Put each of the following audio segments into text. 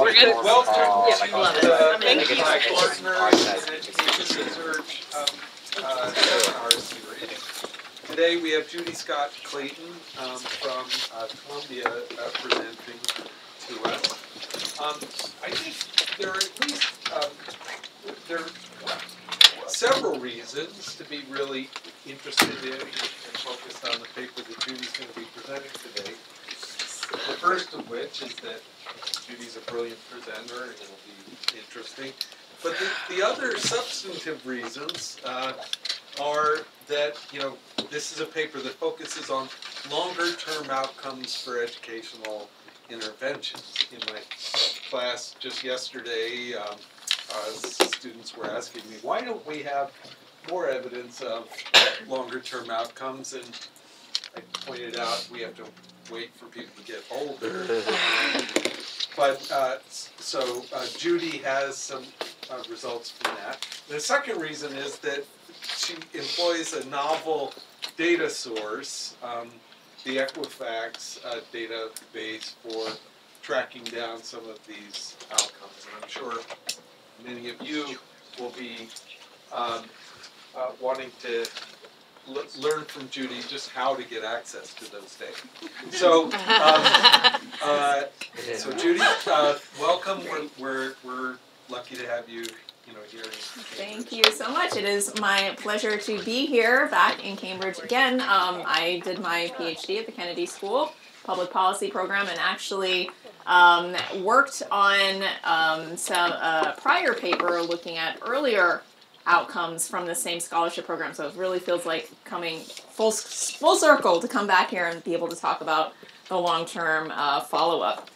We're good? Yeah, love it. the Thank you. Today we have Judy Scott Clayton um, from uh, Columbia uh, presenting to us. Um, I think there are at least um, there are several reasons to be really interested in and focused on the paper that Judy's going to be presenting today. The first of which is that Judy's a brilliant presenter and it'll be interesting. But the, the other substantive reasons uh, are that, you know, this is a paper that focuses on longer term outcomes for educational interventions. In my class just yesterday, um, uh, students were asking me, why don't we have more evidence of longer term outcomes? And I pointed out we have to wait for people to get older. But, uh, so uh, Judy has some uh, results from that. The second reason is that she employs a novel data source, um, the Equifax uh, database for tracking down some of these outcomes. And I'm sure many of you will be um, uh, wanting to learn from Judy just how to get access to those data. So, um, uh, so Judy, uh, welcome. We're, we're, we're lucky to have you, you know, here. Thank you so much. It is my pleasure to be here back in Cambridge again. Um, I did my PhD at the Kennedy School Public Policy Program and actually um, worked on um, some uh, prior paper looking at earlier outcomes from the same scholarship program. So it really feels like coming full full circle to come back here and be able to talk about the long term uh, follow up.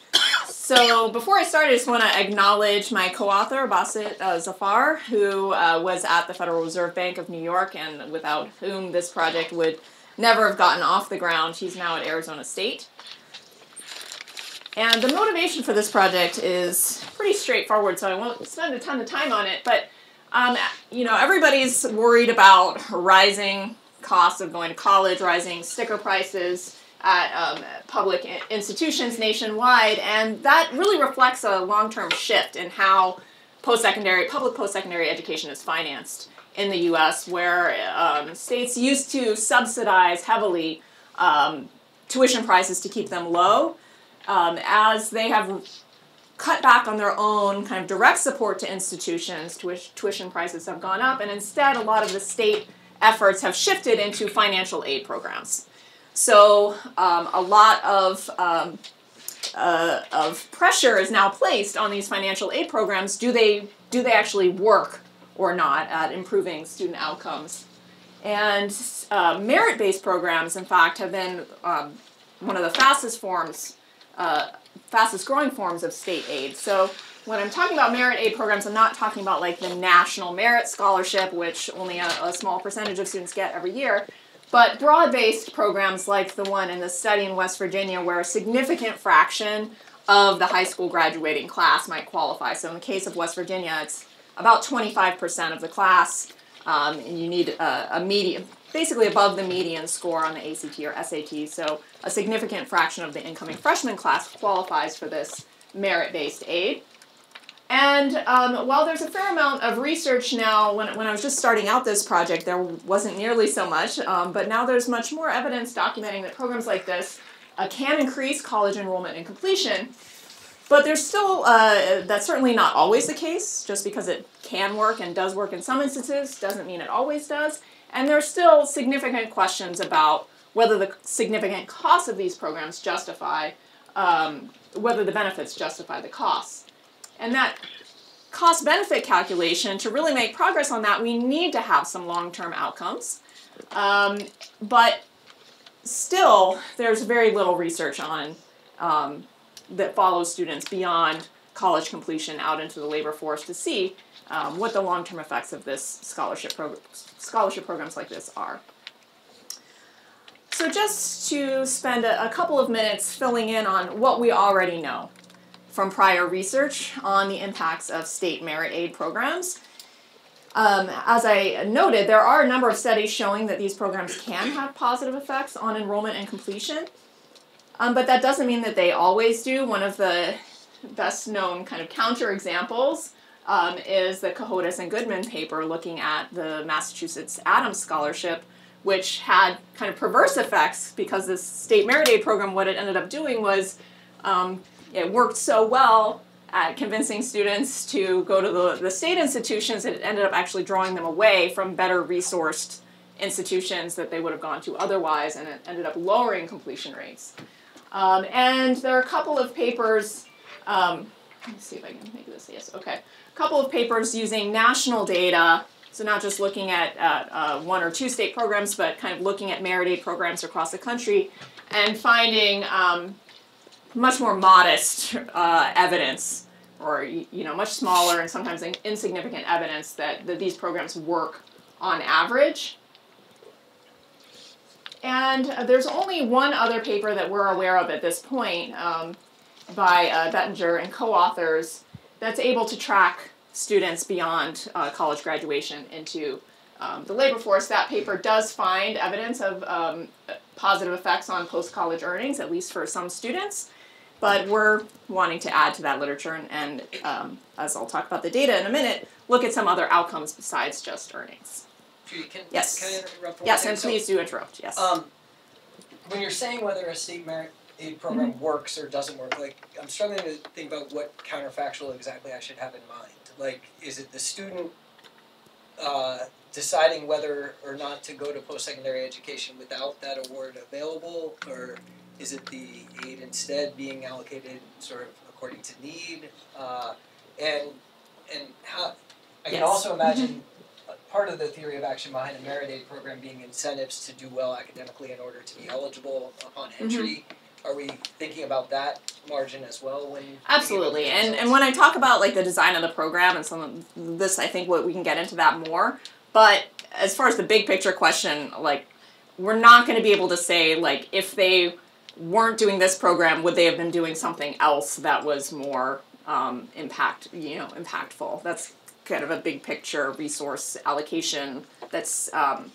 So before I start, I just want to acknowledge my co-author Basit uh, Zafar, who uh, was at the Federal Reserve Bank of New York, and without whom this project would never have gotten off the ground. He's now at Arizona State. And the motivation for this project is pretty straightforward, so I won't spend a ton of time on it. But um, you know, everybody's worried about rising costs of going to college, rising sticker prices at um, public institutions nationwide, and that really reflects a long-term shift in how post-secondary, public post-secondary education is financed in the U.S., where um, states used to subsidize heavily um, tuition prices to keep them low. Um, as they have cut back on their own kind of direct support to institutions, tuition, tuition prices have gone up, and instead, a lot of the state efforts have shifted into financial aid programs. So, um, a lot of um, uh, of pressure is now placed on these financial aid programs. Do they do they actually work or not at improving student outcomes? And uh, merit-based programs, in fact, have been um, one of the fastest forms uh, fastest growing forms of state aid. So when I'm talking about merit aid programs, I'm not talking about like the National Merit Scholarship, which only a, a small percentage of students get every year, but broad based programs like the one in the study in West Virginia, where a significant fraction of the high school graduating class might qualify. So in the case of West Virginia, it's about 25% of the class. Um, and you need a, a median, basically above the median score on the ACT or SAT. So a significant fraction of the incoming freshman class qualifies for this merit-based aid. And um, while there's a fair amount of research now, when, when I was just starting out this project, there wasn't nearly so much, um, but now there's much more evidence documenting that programs like this uh, can increase college enrollment and completion. But there's still, uh, that's certainly not always the case. Just because it can work and does work in some instances doesn't mean it always does. And there's still significant questions about whether the significant costs of these programs justify, um, whether the benefits justify the costs. And that cost benefit calculation, to really make progress on that, we need to have some long term outcomes. Um, but still, there's very little research on um, that follows students beyond college completion out into the labor force to see um, what the long term effects of this scholarship, scholarship programs like this are. So, just to spend a, a couple of minutes filling in on what we already know from prior research on the impacts of state merit aid programs. Um, as I noted, there are a number of studies showing that these programs can have positive effects on enrollment and completion. Um, but that doesn't mean that they always do. One of the best known kind of counter examples um, is the Cohodes and Goodman paper looking at the Massachusetts Adams Scholarship, which had kind of perverse effects because this state merit aid program, what it ended up doing was um, it worked so well at convincing students to go to the, the state institutions, that it ended up actually drawing them away from better resourced institutions that they would have gone to otherwise, and it ended up lowering completion rates. Um, and there are a couple of papers. Um, let me see if I can make this. Yes, okay. A couple of papers using national data, so not just looking at uh, one or two state programs, but kind of looking at merit aid programs across the country, and finding um, much more modest uh, evidence, or you know, much smaller and sometimes insignificant evidence that, that these programs work on average. And uh, there's only one other paper that we're aware of at this point um, by uh, Bettinger and co-authors that's able to track students beyond uh, college graduation into um, the labor force. That paper does find evidence of um, positive effects on post-college earnings, at least for some students. But we're wanting to add to that literature and, and um, as I'll talk about the data in a minute, look at some other outcomes besides just earnings. Judy, can, Yes. can I interrupt Yes, and So, please do interrupt, yes. Um, when you're saying whether a state merit aid program Mm-hmm. works or doesn't work, like I'm struggling to think about what counterfactual exactly I should have in mind. Like, is it the student uh, deciding whether or not to go to post-secondary education without that award available, or is it the aid instead being allocated sort of according to need? Uh, and and how I can Yes. also imagine uh, part of the theory of action behind a merit aid program being incentives to do well academically in order to be eligible upon entry. Are we thinking about that margin as well when Absolutely, and and when I talk about like the design of the program and some of this, I think what we can get into that more. But as far as the big picture question, like we're not going to be able to say like if they weren't doing this program, would they have been doing something else that was more um, impact you know impactful? That's kind of a big picture resource allocation. That's um,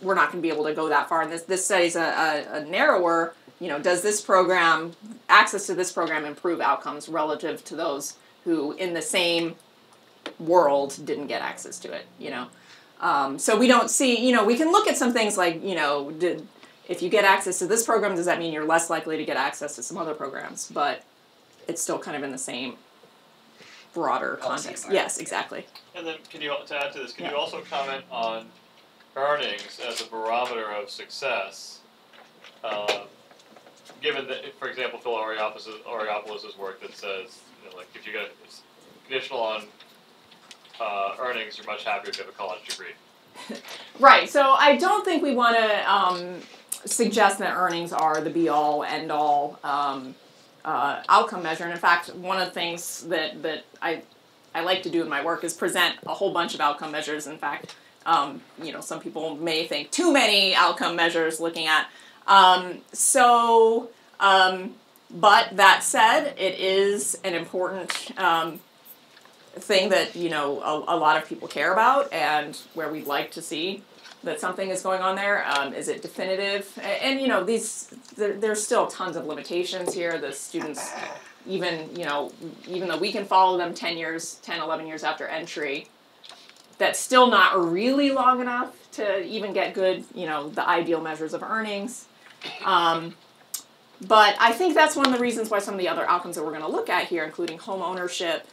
we're not going to be able to go that far. And this this study is a, a, a narrower. You know, does this program access to this program improve outcomes relative to those who in the same world didn't get access to it? You know, um, so we don't see. You know, we can look at some things like you know, did if you get access to this program, does that mean you're less likely to get access to some other programs? But it's still kind of in the same broader context. environment. Yes, exactly. And then, can you to add to this? Can Yeah. you also comment on earnings as a barometer of success? Um, given that, for example, Phil Oreopoulos' Oreopoulos' work that says, you know, like if you get it's conditional on uh, earnings, you're much happier if you have a college degree. Right. So I don't think we want to um, suggest that earnings are the be all end all um, uh, outcome measure. And in fact, one of the things that that I I like to do in my work is present a whole bunch of outcome measures. In fact, um, you know, some people may think too many outcome measures looking at. Um, so, um, but that said, it is an important um, thing that you know a, a lot of people care about and where we'd like to see that something is going on there. Um, is it definitive? And, and you know these there, there's still tons of limitations here. The students, even you know, even though we can follow them 10 years, 10, 11 years after entry, that's still not really long enough to even get good, you know, the ideal measures of earnings. Um, but I think that's one of the reasons why some of the other outcomes that we're going to look at here, including home ownership,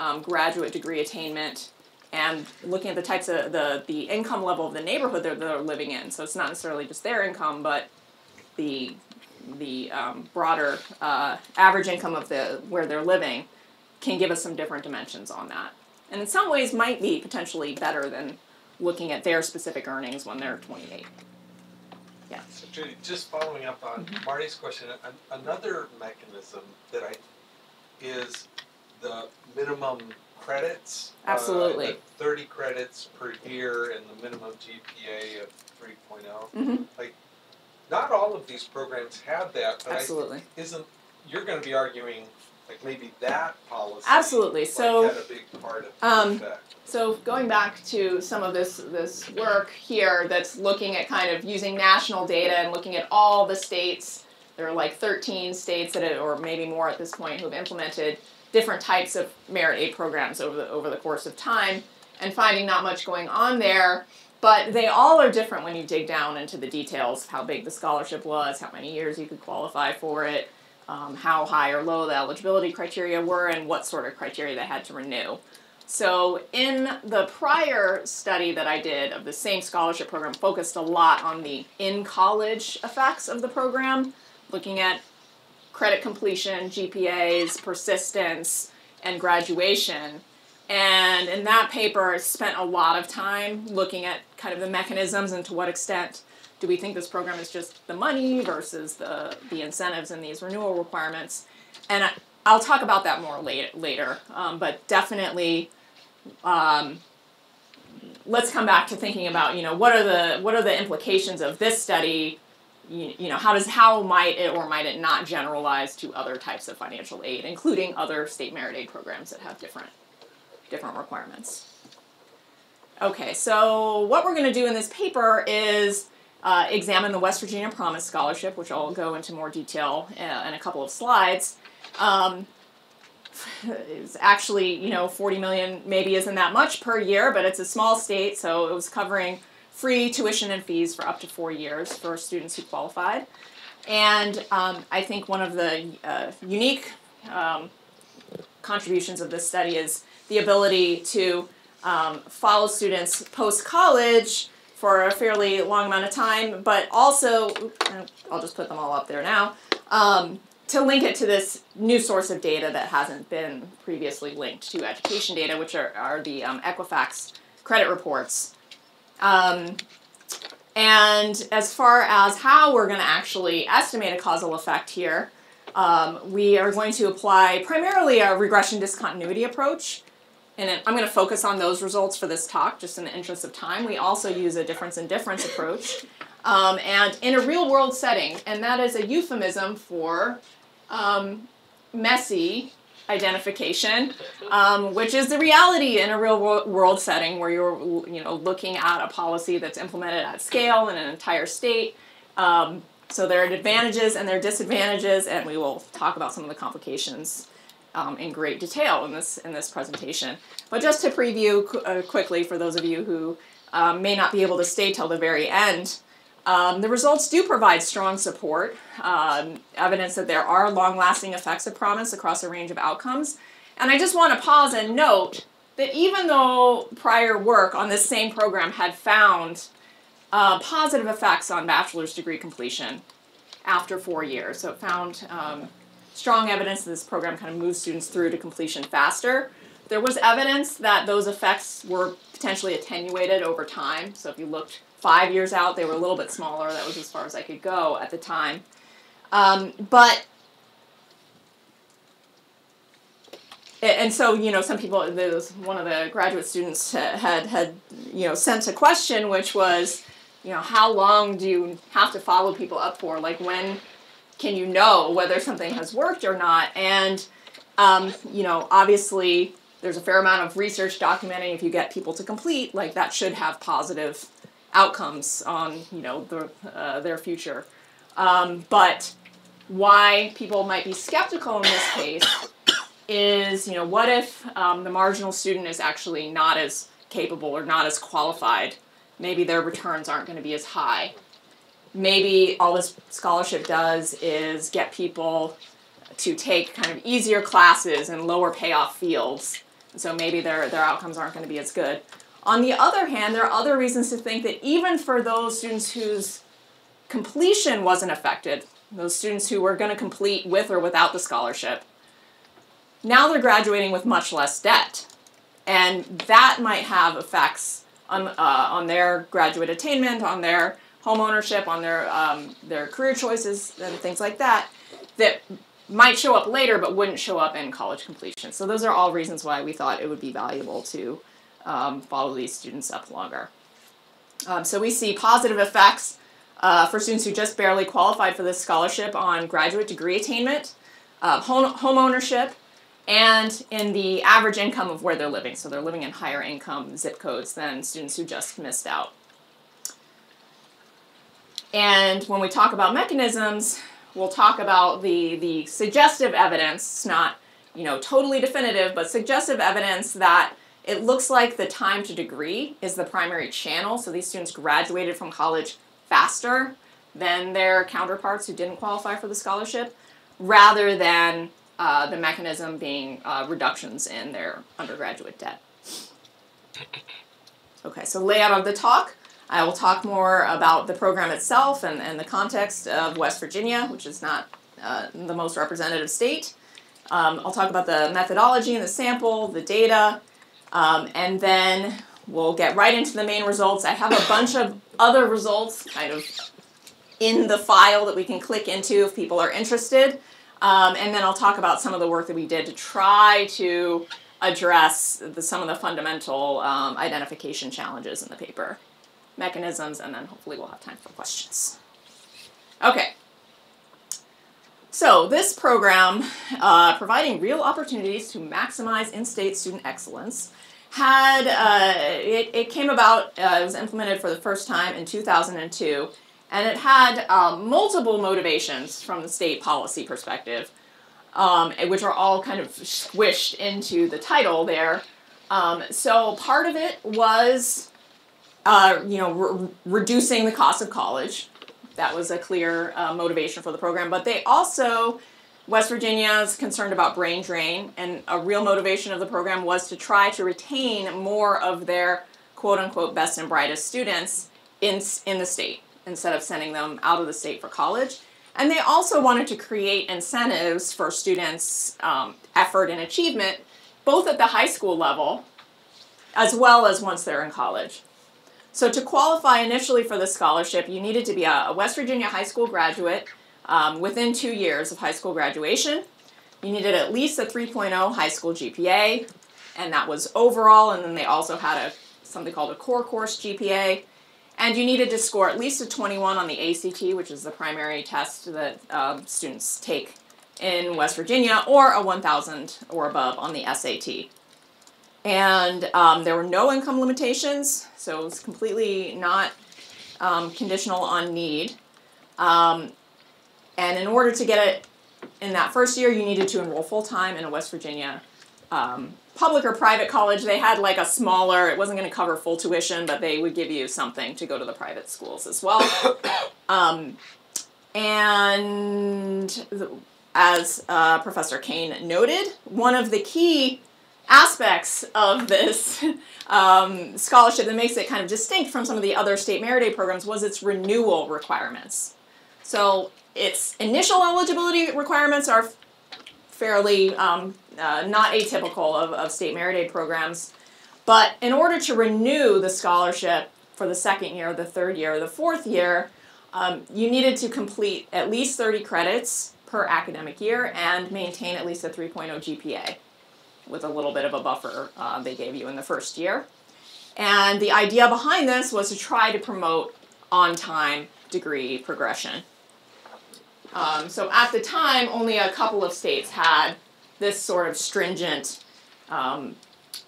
um, graduate degree attainment, and looking at the types of the, the income level of the neighborhood that they're living in. So it's not necessarily just their income, but the the um, broader uh, average income of the where they're living can give us some different dimensions on that. And in some ways, might be potentially better than looking at their specific earnings when they're 28. So Judy, just following up on Marty's question, an- another mechanism that I, is the minimum credits. uh, Absolutely. the Thirty credits per year and the minimum GPA of three oh. Mhm. Like, not all of these programs have that, but I, Absolutely. isn't, you're gonna be arguing, like, maybe that policy. Absolutely. like, So, had a big part of um, that. So going back to some of this this work here that's looking at kind of using national data and looking at all the states There are like 13 states that, have, or maybe more at this point, who have implemented different types of merit aid programs over the over the course of time, and finding not much going on there. But they all are different when you dig down into the details how big the scholarship was, how many years you could qualify for it, um, how high or low the eligibility criteria were, and what sort of criteria they had to renew. So, in the prior study that I did of the same scholarship program, focused a lot on the in college effects of the program, looking at credit completion, GPAs, persistence, and graduation. And in that paper, I spent a lot of time looking at kind of the mechanisms and to what extent do we think this program is just the money versus the, the incentives and these renewal requirements. And I, I'll talk about that more late, later, um, but definitely um, let's come back to thinking about you know what are the what are the implications of this study you, know how does how might it or might it not generalize to other types of financial aid including other state merit aid programs that have different different requirements? Okay so what we're going to do in this paper is uh, examine the west virginia promise scholarship which i'll go into more detail uh, in a couple of slides. Um, it's actually you know 40 million maybe isn't that much per year but it's a small state so it was covering free tuition and fees for up to four years for students who qualified and um, i think one of the uh, unique um, contributions of this study is the ability to um, follow students post college for a fairly long amount of time but also i'll just put them all up there now um, to link it to this new source of data that hasn't been previously linked to education data, which are, are the um, Equifax credit reports. Um, and as far as how we're going to actually estimate a causal effect here, um, we are going to apply primarily a regression discontinuity approach. And I'm going to focus on those results for this talk, just in the interest of time. We also use a difference in difference approach. Um, and in a real world setting, and that is a euphemism for um, messy identification, um, which is the reality in a real world setting where you're you know looking at a policy that's implemented at scale in an entire state. Um, so there are advantages and there are disadvantages, and we will talk about some of the complications um, in great detail in this in this presentation. But just to preview uh, quickly for those of you who um, may not be able to stay till the very end. Um, the results do provide strong support, um, evidence that there are long lasting effects of promise across a range of outcomes. And I just want to pause and note that even though prior work on this same program had found uh, positive effects on bachelor's degree completion after four years, so it found um, strong evidence that this program kind of moves students through to completion faster. There was evidence that those effects were potentially attenuated over time. So if you looked five years out, they were a little bit smaller. That was as far as I could go at the time. Um, but and so you know some people there was one of the graduate students had had you know sent a question which was you know how long do you have to follow people up for like when can you know whether something has worked or not and um, you know obviously there's a fair amount of research documenting if you get people to complete like that should have positive outcomes on you know the, uh, their future. Um, but why people might be skeptical in this case is you know what if um, the marginal student is actually not as capable or not as qualified? Maybe their returns aren't going to be as high. Maybe all this scholarship does is get people to take kind of easier classes in lower payoff fields. So maybe their, their outcomes aren't going to be as good. On the other hand, there are other reasons to think that even for those students whose completion wasn't affected, those students who were going to complete with or without the scholarship, now they're graduating with much less debt. And that might have effects on, uh, on their graduate attainment, on their home ownership, on their, um, their career choices, and things like that, that might show up later but wouldn't show up in college completion. So, those are all reasons why we thought it would be valuable to um, follow these students up longer. Um, so we see positive effects uh, for students who just barely qualified for this scholarship on graduate degree attainment, uh, home, home ownership, and in the average income of where they're living. So they're living in higher income zip codes than students who just missed out. And when we talk about mechanisms, we'll talk about the the suggestive evidence. Not you know totally definitive, but suggestive evidence that it looks like the time to degree is the primary channel. So these students graduated from college faster than their counterparts who didn't qualify for the scholarship, rather than uh, the mechanism being uh, reductions in their undergraduate debt. Okay, so layout of the talk. I will talk more about the program itself and, and the context of West Virginia, which is not uh, the most representative state. Um, I'll talk about the methodology and the sample, the data, um, and then we'll get right into the main results. I have a bunch of other results kind of in the file that we can click into if people are interested. Um, and then I'll talk about some of the work that we did to try to address the, some of the fundamental um, identification challenges in the paper, mechanisms, and then hopefully we'll have time for questions. Okay. So this program, uh, providing real opportunities to maximize in-state student excellence, had uh, it, it came about. Uh, it was implemented for the first time in 2002, and it had um, multiple motivations from the state policy perspective, um, which are all kind of squished into the title there. Um, so part of it was, uh, you know, re- reducing the cost of college. That was a clear uh, motivation for the program. But they also, West Virginia is concerned about brain drain, and a real motivation of the program was to try to retain more of their quote unquote best and brightest students in, in the state instead of sending them out of the state for college. And they also wanted to create incentives for students' um, effort and achievement, both at the high school level as well as once they're in college. So, to qualify initially for the scholarship, you needed to be a West Virginia high school graduate um, within two years of high school graduation. You needed at least a 3.0 high school GPA, and that was overall, and then they also had a something called a core course GPA, and you needed to score at least a 21 on the ACT, which is the primary test that um, students take in West Virginia, or a 1,000 or above on the SAT. And um, there were no income limitations, so it was completely not um, conditional on need. Um, and in order to get it in that first year, you needed to enroll full time in a West Virginia um, public or private college, they had like a smaller, it wasn't going to cover full tuition, but they would give you something to go to the private schools as well. um, and as uh, Professor Kane noted, one of the key aspects of this um, scholarship that makes it kind of distinct from some of the other state merit aid programs was its renewal requirements. So its initial eligibility requirements are fairly um, uh, not atypical of, of state merit aid programs. But in order to renew the scholarship for the second year, the third year, the fourth year, um, you needed to complete at least 30 credits per academic year and maintain at least a 3.0 GPA with a little bit of a buffer uh, they gave you in the first year. And the idea behind this was to try to promote on time degree progression. Um, so at the time, only a couple of states had this sort of stringent um,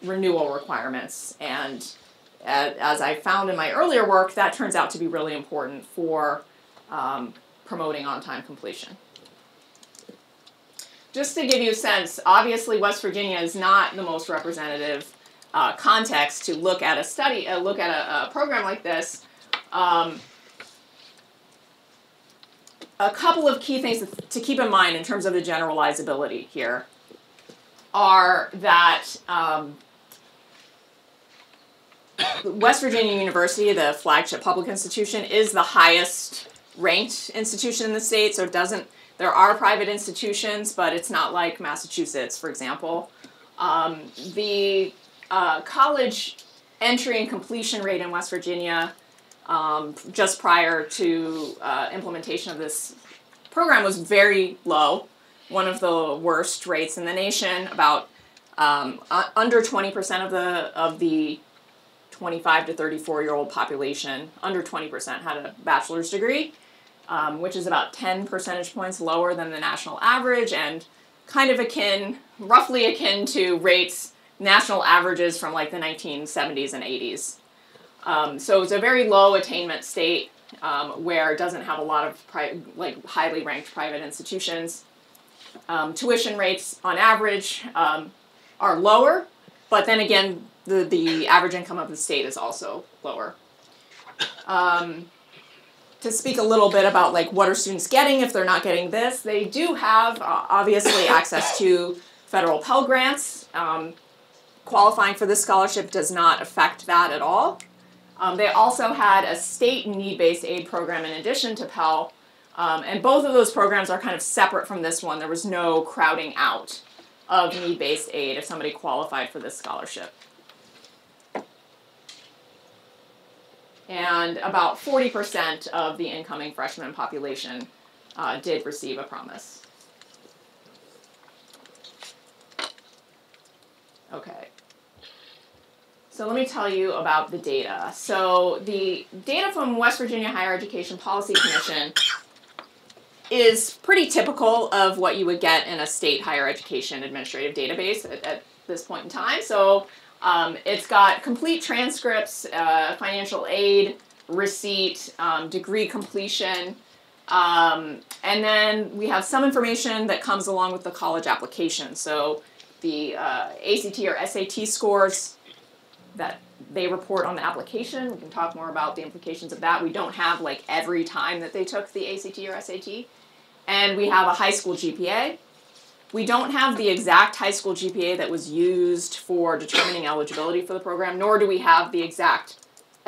renewal requirements. And as I found in my earlier work, that turns out to be really important for um, promoting on time completion. Just to give you a sense, obviously West Virginia is not the most representative uh, context to look at a study, uh, look at a, a program like this. Um, a couple of key things to keep in mind in terms of the generalizability here are that um, West Virginia University, the flagship public institution, is the highest ranked institution in the state. So it doesn't. There are private institutions, but it's not like Massachusetts, for example. Um, the uh, college entry and completion rate in West Virginia, um, just prior to uh, implementation of this program, was very low one of the worst rates in the nation. About um, uh, under 20% of the of the 25 to 34 year old population, under 20% had a bachelor's degree, um, which is about 10 percentage points lower than the national average and kind of akin, roughly akin to rates, national averages from like the 1970s and 80s. Um, so it's a very low attainment state. um, where it doesn't have a lot of like highly ranked private institutions. Um, tuition rates on average um, are lower, but then again, the, the average income of the state is also lower. Um, to speak a little bit about like what are students getting if they're not getting this, they do have uh, obviously access to federal Pell grants. Um, qualifying for this scholarship does not affect that at all. Um, they also had a state need-based aid program in addition to Pell, um, and both of those programs are kind of separate from this one. There was no crowding out of need-based aid if somebody qualified for this scholarship. And about 40% of the incoming freshman population uh, did receive a promise. Okay. So let me tell you about the data. So the data from West Virginia Higher Education Policy Commission is pretty typical of what you would get in a state higher education administrative database at, at this point in time. So um, it's got complete transcripts, uh, financial aid, receipt, um, degree completion, um, and then we have some information that comes along with the college application. So the uh, ACT or SAT scores that they report on the application. We can talk more about the implications of that. We don't have like every time that they took the ACT or SAT. And we have a high school GPA. We don't have the exact high school GPA that was used for determining eligibility for the program, nor do we have the exact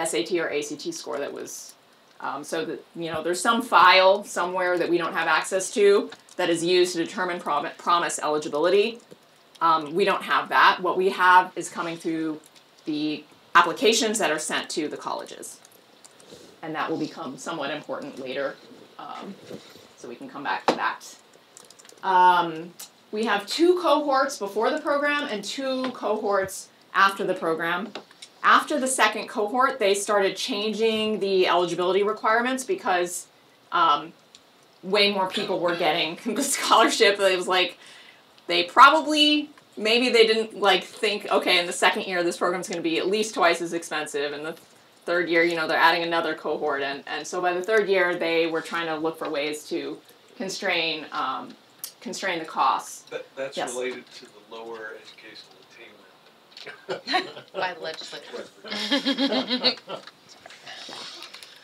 SAT or ACT score that was. Um, so that you know, there's some file somewhere that we don't have access to that is used to determine prom- promise eligibility. Um, we don't have that. What we have is coming through the applications that are sent to the colleges. And that will become somewhat important later, um, so we can come back to that. Um, we have two cohorts before the program and two cohorts after the program. After the second cohort, they started changing the eligibility requirements because um, way more people were getting the scholarship. It was like they probably maybe they didn't like think okay in the second year this program's going to be at least twice as expensive and the third year you know they're adding another cohort and, and so by the third year they were trying to look for ways to constrain um, constrain the costs That, that's Yes. related to the lower educational attainment. by the legislature.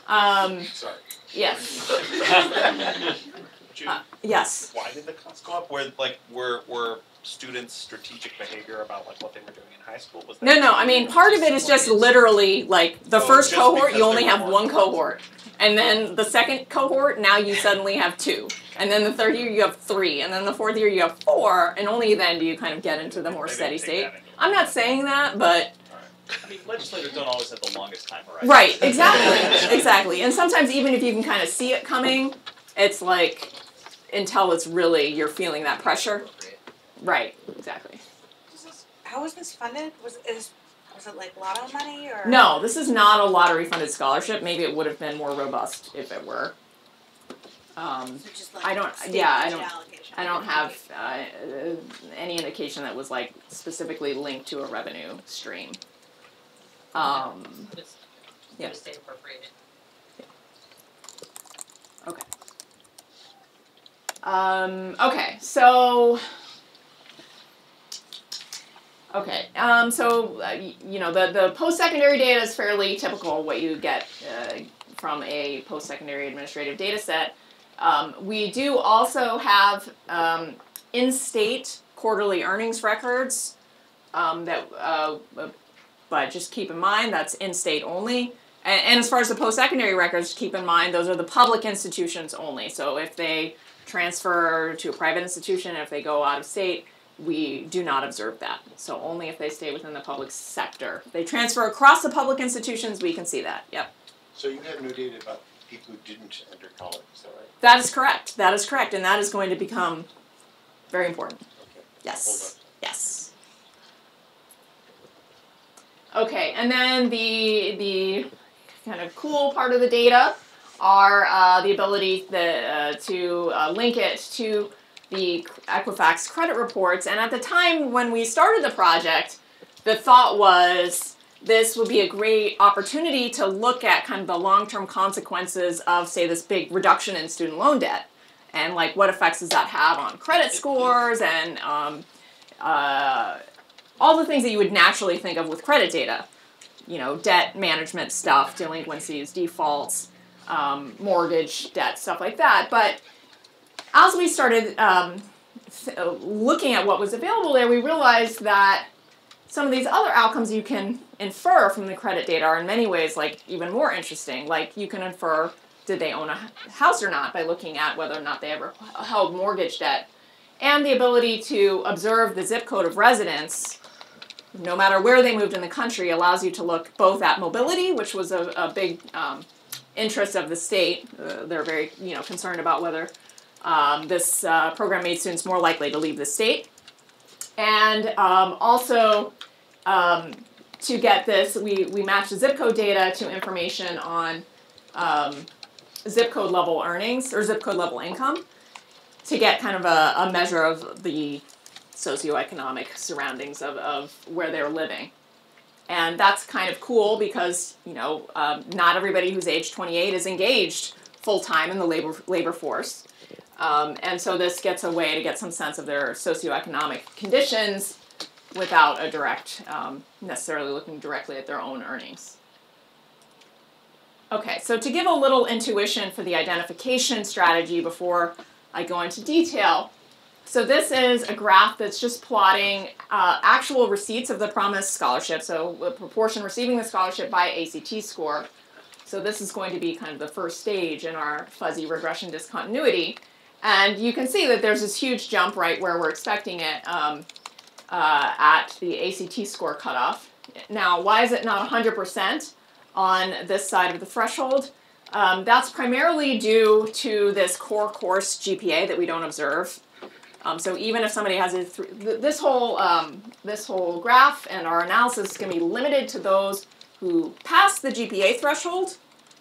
um, Sorry. yes Jude, uh, yes. Why did the costs go up? Were like were were students' strategic behavior about like what they were doing in high school? Was that no no i mean part of it is just literally like the Oh, first cohort you only have one cohort. And then the second cohort now you suddenly have two. And then the third year you have three. And then the fourth year you have four. And only then do you kind of get into the more steady state. i'm not saying that but I mean, legislators don't always have the longest time horizon. Right, exactly, exactly. And sometimes even if you can kind of see it coming, it's like until it's really you're feeling that pressure. Right, exactly. This- How was this funded? Was is was it like lotto money or? No, this is not a lottery funded scholarship. Maybe it would have been more robust if it were. Um, So like I don't- yeah, I don't- allocation. I don't have uh, uh, any indication that was like specifically linked to a revenue stream. Um, It's, Yeah. it's state appropriated. Um, okay, so. Okay, um, so uh, you know the the post secondary data is fairly typical what you get uh, from a post secondary administrative data set. Um, we do also have um, in state quarterly earnings records um, that, uh, but just keep in mind that's in state only. And, and as far as the post secondary records, keep in mind those are the public institutions only. So if they transfer to a private institution, if they go out of state, we do not observe that. So only if they stay within the public sector. If they transfer across the public institutions, we can see that. Yep. So you have no data about people who didn't enter college, is that right? That is correct. That is correct. And that is going to become very important. Okay. Yes. Yes. Okay, and then the the kind of cool part of the data are uh, the ability the, uh, to uh, link it to the Equifax credit reports. And at the time when we started the project, the thought was this would be a great opportunity to look at kind of the long-term consequences of, say, this big reduction in student loan debt, and like what effects does that have on credit scores and um, uh, all the things that you would naturally think of with credit data. You know, debt management stuff, delinquencies, defaults, um, mortgage debt, stuff like that. But as we started um, looking at what was available there, we realized that some of these other outcomes you can infer from the credit data are in many ways like even more interesting. Like you can infer did they own a house or not by looking at whether or not they ever held mortgage debt, and the ability to observe the zip code of residence. No matter where they moved in the country, allows you to look both at mobility, which was a, a big um, interest of the state. Uh, they're very you know concerned about whether um, this uh, program made students more likely to leave the state, and um, also um, to get this, we we match the zip code data to information on um, zip code level earnings or zip code level income to get kind of a, a measure of the socioeconomic surroundings of, of where they're living. And that's kind of cool because, you know, um, not everybody who's age 28 is engaged full time in the labor, labor force. Um, and so this gets a way to get some sense of their socioeconomic conditions without a direct, um, necessarily looking directly at their own earnings. Okay, so to give a little intuition for the identification strategy before I go into detail, so this is a graph that's just plotting uh, actual receipts of the promised scholarship, so the proportion receiving the scholarship by ACT score. So this is going to be kind of the first stage in our fuzzy regression discontinuity. And you can see that there's this huge jump right where we're expecting it um, uh, at the ACT score cutoff. Now, why is it not 100% on this side of the threshold? Um, that's primarily due to this core course GPA that we don't observe. Um, so even if somebody has a th- th- this whole um, this whole graph and our analysis is going to be limited to those who pass the GPA threshold,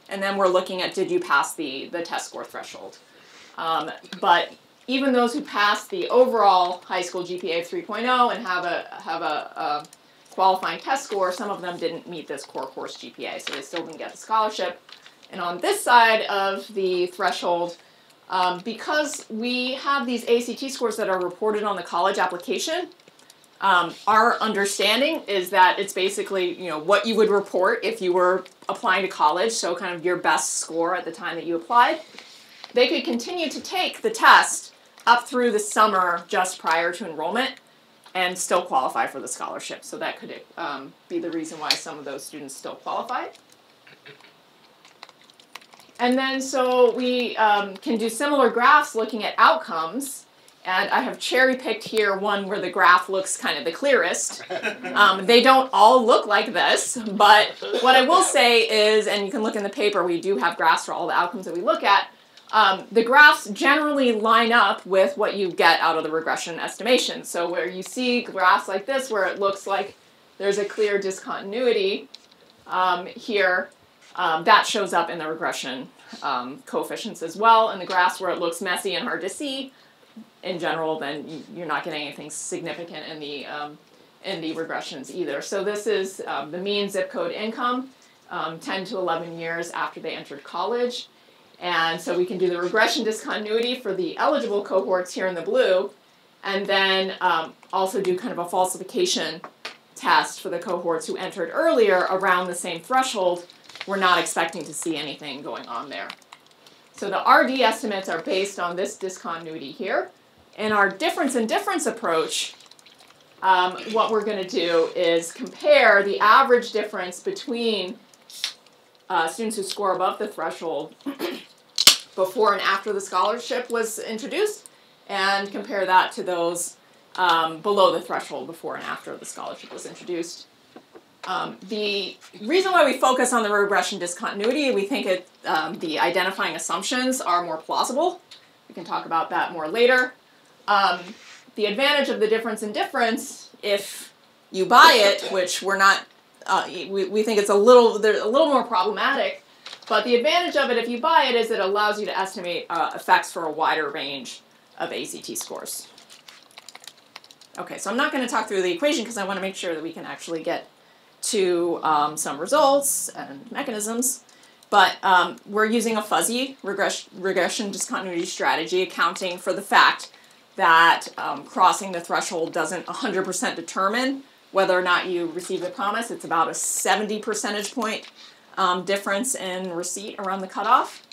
and then we're looking at did you pass the the test score threshold. Um, but even those who pass the overall high school GPA of 3.0 and have a have a, a qualifying test score, some of them didn't meet this core course GPA, so they still didn't get the scholarship. And on this side of the threshold, um, because we have these ACT scores that are reported on the college application, um, our understanding is that it's basically you know what you would report if you were applying to college, so kind of your best score at the time that you applied. They could continue to take the test up through the summer just prior to enrollment and still qualify for the scholarship. So that could um, be the reason why some of those students still qualified. And then so we um, can do similar graphs looking at outcomes. And I have cherry picked here one where the graph looks kind of the clearest. Um, they don't all look like this, but what I will say is, and you can look in the paper, we do have graphs for all the outcomes that we look at. Um, the graphs generally line up with what you get out of the regression estimation. So where you see graphs like this, where it looks like there's a clear discontinuity um, here, um, that shows up in the regression um, coefficients as well. And the graphs where it looks messy and hard to see, in general, then you- you're not getting anything significant in the um, in the regressions either. So this is um, the mean zip code income, um, 10 to 11 years after they entered college. And so we can do the regression discontinuity for the eligible cohorts here in the blue, and then um, also do kind of a falsification test for the cohorts who entered earlier around the same threshold. We're not expecting to see anything going on there. So the RD estimates are based on this discontinuity here. In our difference in difference approach, um, what we're going to do is compare the average difference between uh, students who score above the threshold before and after the scholarship was introduced, and compare that to those um, below the threshold before and after the scholarship was introduced. Um, the reason why we focus on the regression discontinuity, we think it, um, the identifying assumptions are more plausible. We can talk about that more later. Um, the advantage of the difference in difference, if you buy it, which we're not, uh, we, we think it's a little, a little more problematic, but the advantage of it, if you buy it, is it allows you to estimate uh, effects for a wider range of ACT scores. Okay, so I'm not going to talk through the equation because I want to make sure that we can actually get to um, some results and mechanisms. But um, we're using a fuzzy regress- regression discontinuity strategy, accounting for the fact that um, crossing the threshold doesn't 100% determine whether or not you receive the promise. It's about a 70 percentage point um, difference in receipt around the cutoff.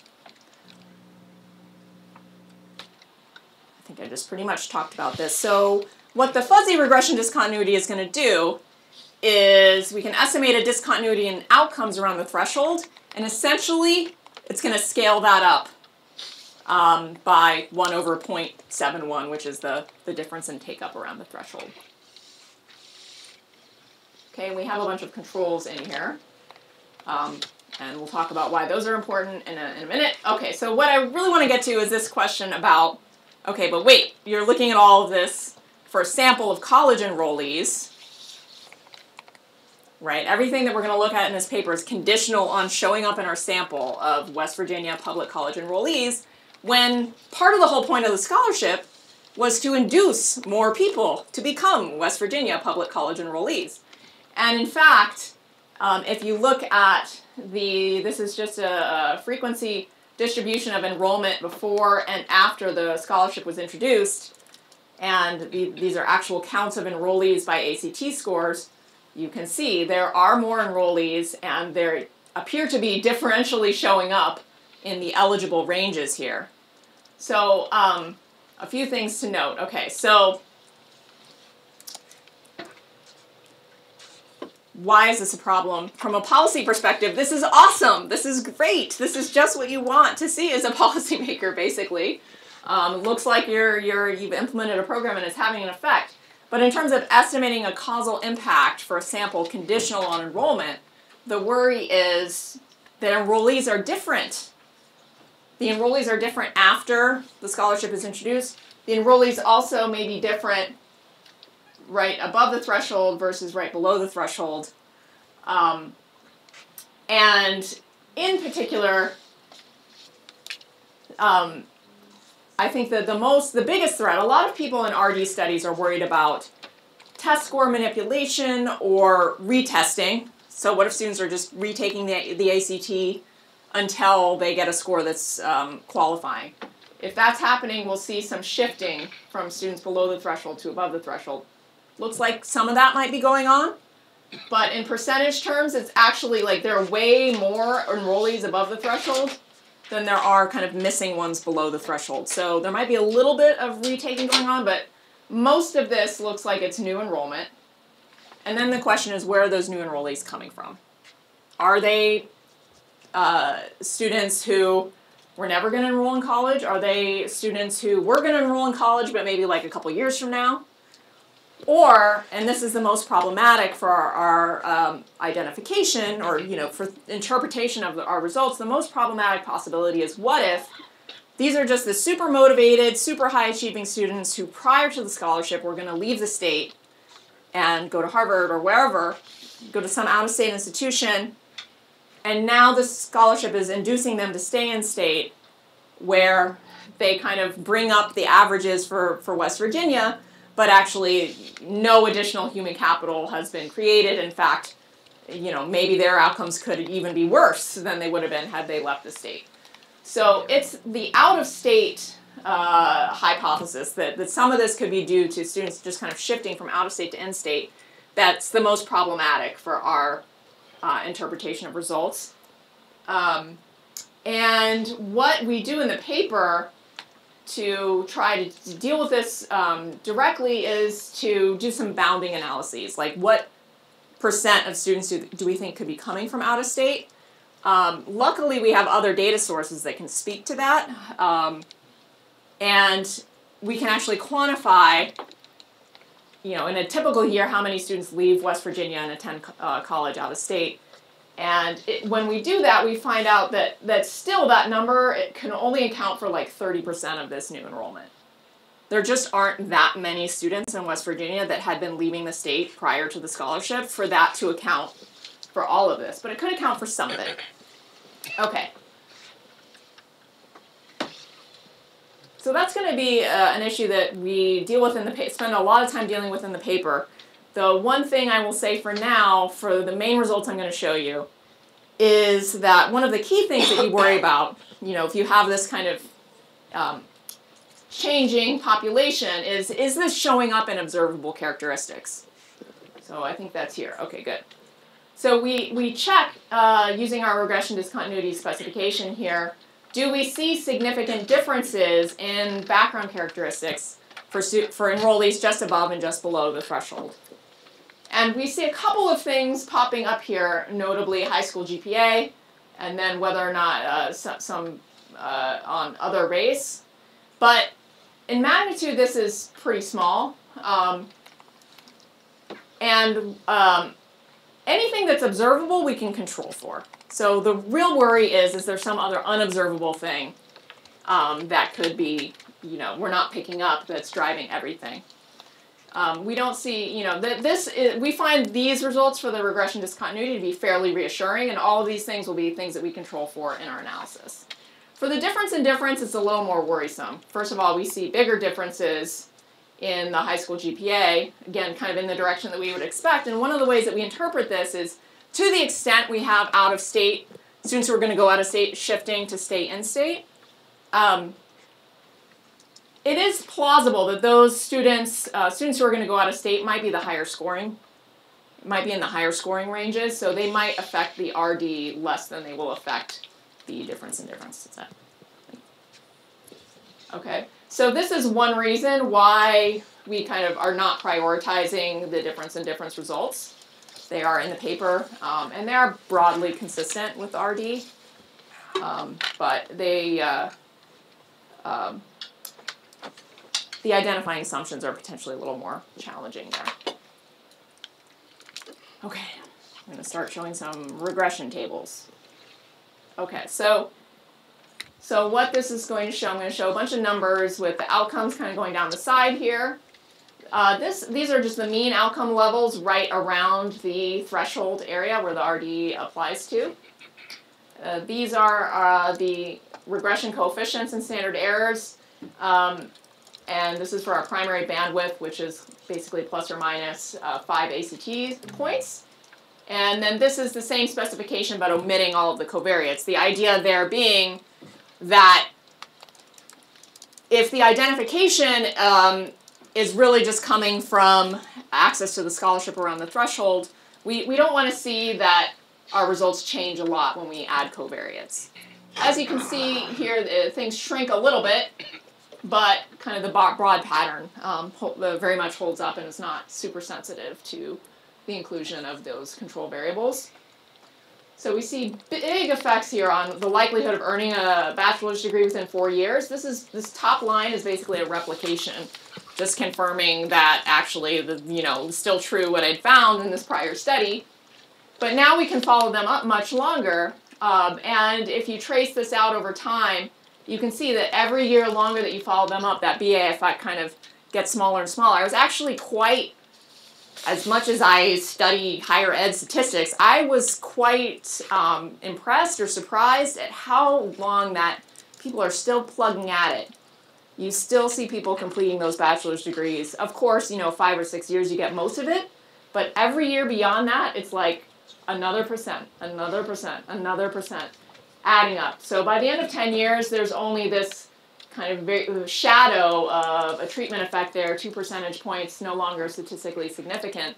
I think I just pretty much talked about this. So, what the fuzzy regression discontinuity is going to do is we can estimate a discontinuity in outcomes around the threshold, and essentially it's going to scale that up um, by 1 over 0.71, which is the, the difference in take up around the threshold. Okay, and we have a bunch of controls in here. Um, and we'll talk about why those are important in a, in a minute. Okay, so what I really want to get to is this question about okay, but wait, you're looking at all of this for a sample of college enrollees, right? Everything that we're going to look at in this paper is conditional on showing up in our sample of West Virginia public college enrollees when part of the whole point of the scholarship was to induce more people to become West Virginia public college enrollees. And in fact, um, if you look at the, this is just a, a frequency distribution of enrollment before and after the scholarship was introduced, and the, these are actual counts of enrollees by ACT scores, you can see there are more enrollees and they appear to be differentially showing up in the eligible ranges here. So, um, a few things to note. Okay, so why is this a problem? From a policy perspective, this is awesome. This is great. This is just what you want to see as a policymaker, basically. Um, looks like you're, you're, you've implemented a program and it's having an effect. But in terms of estimating a causal impact for a sample conditional on enrollment, the worry is that enrollees are different. The enrollees are different after the scholarship is introduced. The enrollees also may be different right above the threshold versus right below the threshold. Um, and in particular, um, I think that the most, the biggest threat, a lot of people in RD studies are worried about test score manipulation or retesting. So, what if students are just retaking the, the ACT until they get a score that's um, qualifying? If that's happening, we'll see some shifting from students below the threshold to above the threshold. Looks like some of that might be going on, but in percentage terms, it's actually like there are way more enrollees above the threshold than there are kind of missing ones below the threshold. So there might be a little bit of retaking going on, but most of this looks like it's new enrollment. And then the question is where are those new enrollees coming from? Are they uh, students who were never going to enroll in college? Are they students who were going to enroll in college but maybe like a couple years from now? Or, and this is the most problematic for our, our um, identification or, you know, for interpretation of the, our results, the most problematic possibility is what if these are just the super motivated, super high achieving students who prior to the scholarship were going to leave the state and go to Harvard or wherever, go to some out of state institution, and now the scholarship is inducing them to stay in state where they kind of bring up the averages for, for West Virginia but actually no additional human capital has been created. In fact, you know, maybe their outcomes could even be worse than they would have been had they left the state. So it's the out of state uh, hypothesis that, that some of this could be due to students just kind of shifting from out of state to in state that's the most problematic for our uh, interpretation of results. Um, and what we do in the paper to try to deal with this um, directly is to do some bounding analyses, like what percent of students do, do we think could be coming from out of state. Um, luckily, we have other data sources that can speak to that, um, and we can actually quantify. You know, in a typical year, how many students leave West Virginia and attend uh, college out of state, and it, when we do that, we find out that, that still that number it can only account for like 30% of this new enrollment. There just aren't that many students in West Virginia that had been leaving the state prior to the scholarship for that to account for all of this, but it could account for something. Okay. So that's going to be uh, an issue that we deal with in the spend a lot of time dealing with in the paper the one thing I will say for now, for the main results I'm going to show you, is that one of the key things that you worry about, you know, if you have this kind of um, changing population, is is this showing up in observable characteristics? So I think that's here. Okay, good. So we, we check uh, using our regression discontinuity specification here, do we see significant differences in background characteristics for, for enrollees just above and just below the threshold? And we see a couple of things popping up here, notably high school GPA, and then whether or not uh, some, some uh, on other race. But in magnitude, this is pretty small. Um, and um, anything that's observable, we can control for. So the real worry is, is there some other unobservable thing um, that could be, you know, we're not picking up that's driving everything. Um, we don't see, you know, th- this is, we find these results for the regression discontinuity to be fairly reassuring, and all of these things will be things that we control for in our analysis. For the difference in difference, it's a little more worrisome. First of all, we see bigger differences in the high school GPA, again, kind of in the direction that we would expect. And one of the ways that we interpret this is to the extent we have out of state students who are going to go out of state shifting to stay in state. Um, it is plausible that those students, uh, students who are going to go out of state, might be the higher scoring, might be in the higher scoring ranges, so they might affect the RD less than they will affect the difference in difference. Is that okay? So this is one reason why we kind of are not prioritizing the difference in difference results. They are in the paper, um, and they are broadly consistent with RD, um, but they uh, um, the identifying assumptions are potentially a little more challenging there. Okay, I'm going to start showing some regression tables. Okay, so so what this is going to show, I'm going to show a bunch of numbers with the outcomes kind of going down the side here. Uh, this, these are just the mean outcome levels right around the threshold area where the RD applies to. Uh, these are uh, the regression coefficients and standard errors. Um, and this is for our primary bandwidth, which is basically plus or minus uh, 5 ACT points. And then this is the same specification but omitting all of the covariates. The idea there being that if the identification um, is really just coming from access to the scholarship around the threshold, we, we don't want to see that our results change a lot when we add covariates. As you can see here, things shrink a little bit, but kind of the broad pattern um, very much holds up and is not super sensitive to the inclusion of those control variables. So we see big effects here on the likelihood of earning a bachelor's degree within four years. This is this top line is basically a replication, just confirming that actually the you know still true what I'd found in this prior study. But now we can follow them up much longer, um, and if you trace this out over time, you can see that every year longer that you follow them up, that BA effect kind of gets smaller and smaller. I was actually quite as much as I study higher ed statistics, I was quite um, impressed or surprised at how long that people are still plugging at it. You still see people completing those bachelor's degrees. Of course, you know, five or six years you get most of it, but every year beyond that, it's like another percent, another percent, another percent, adding up. So by the end of 10 years, there's only this kind of very, shadow of a treatment effect there, two percentage points, no longer statistically significant.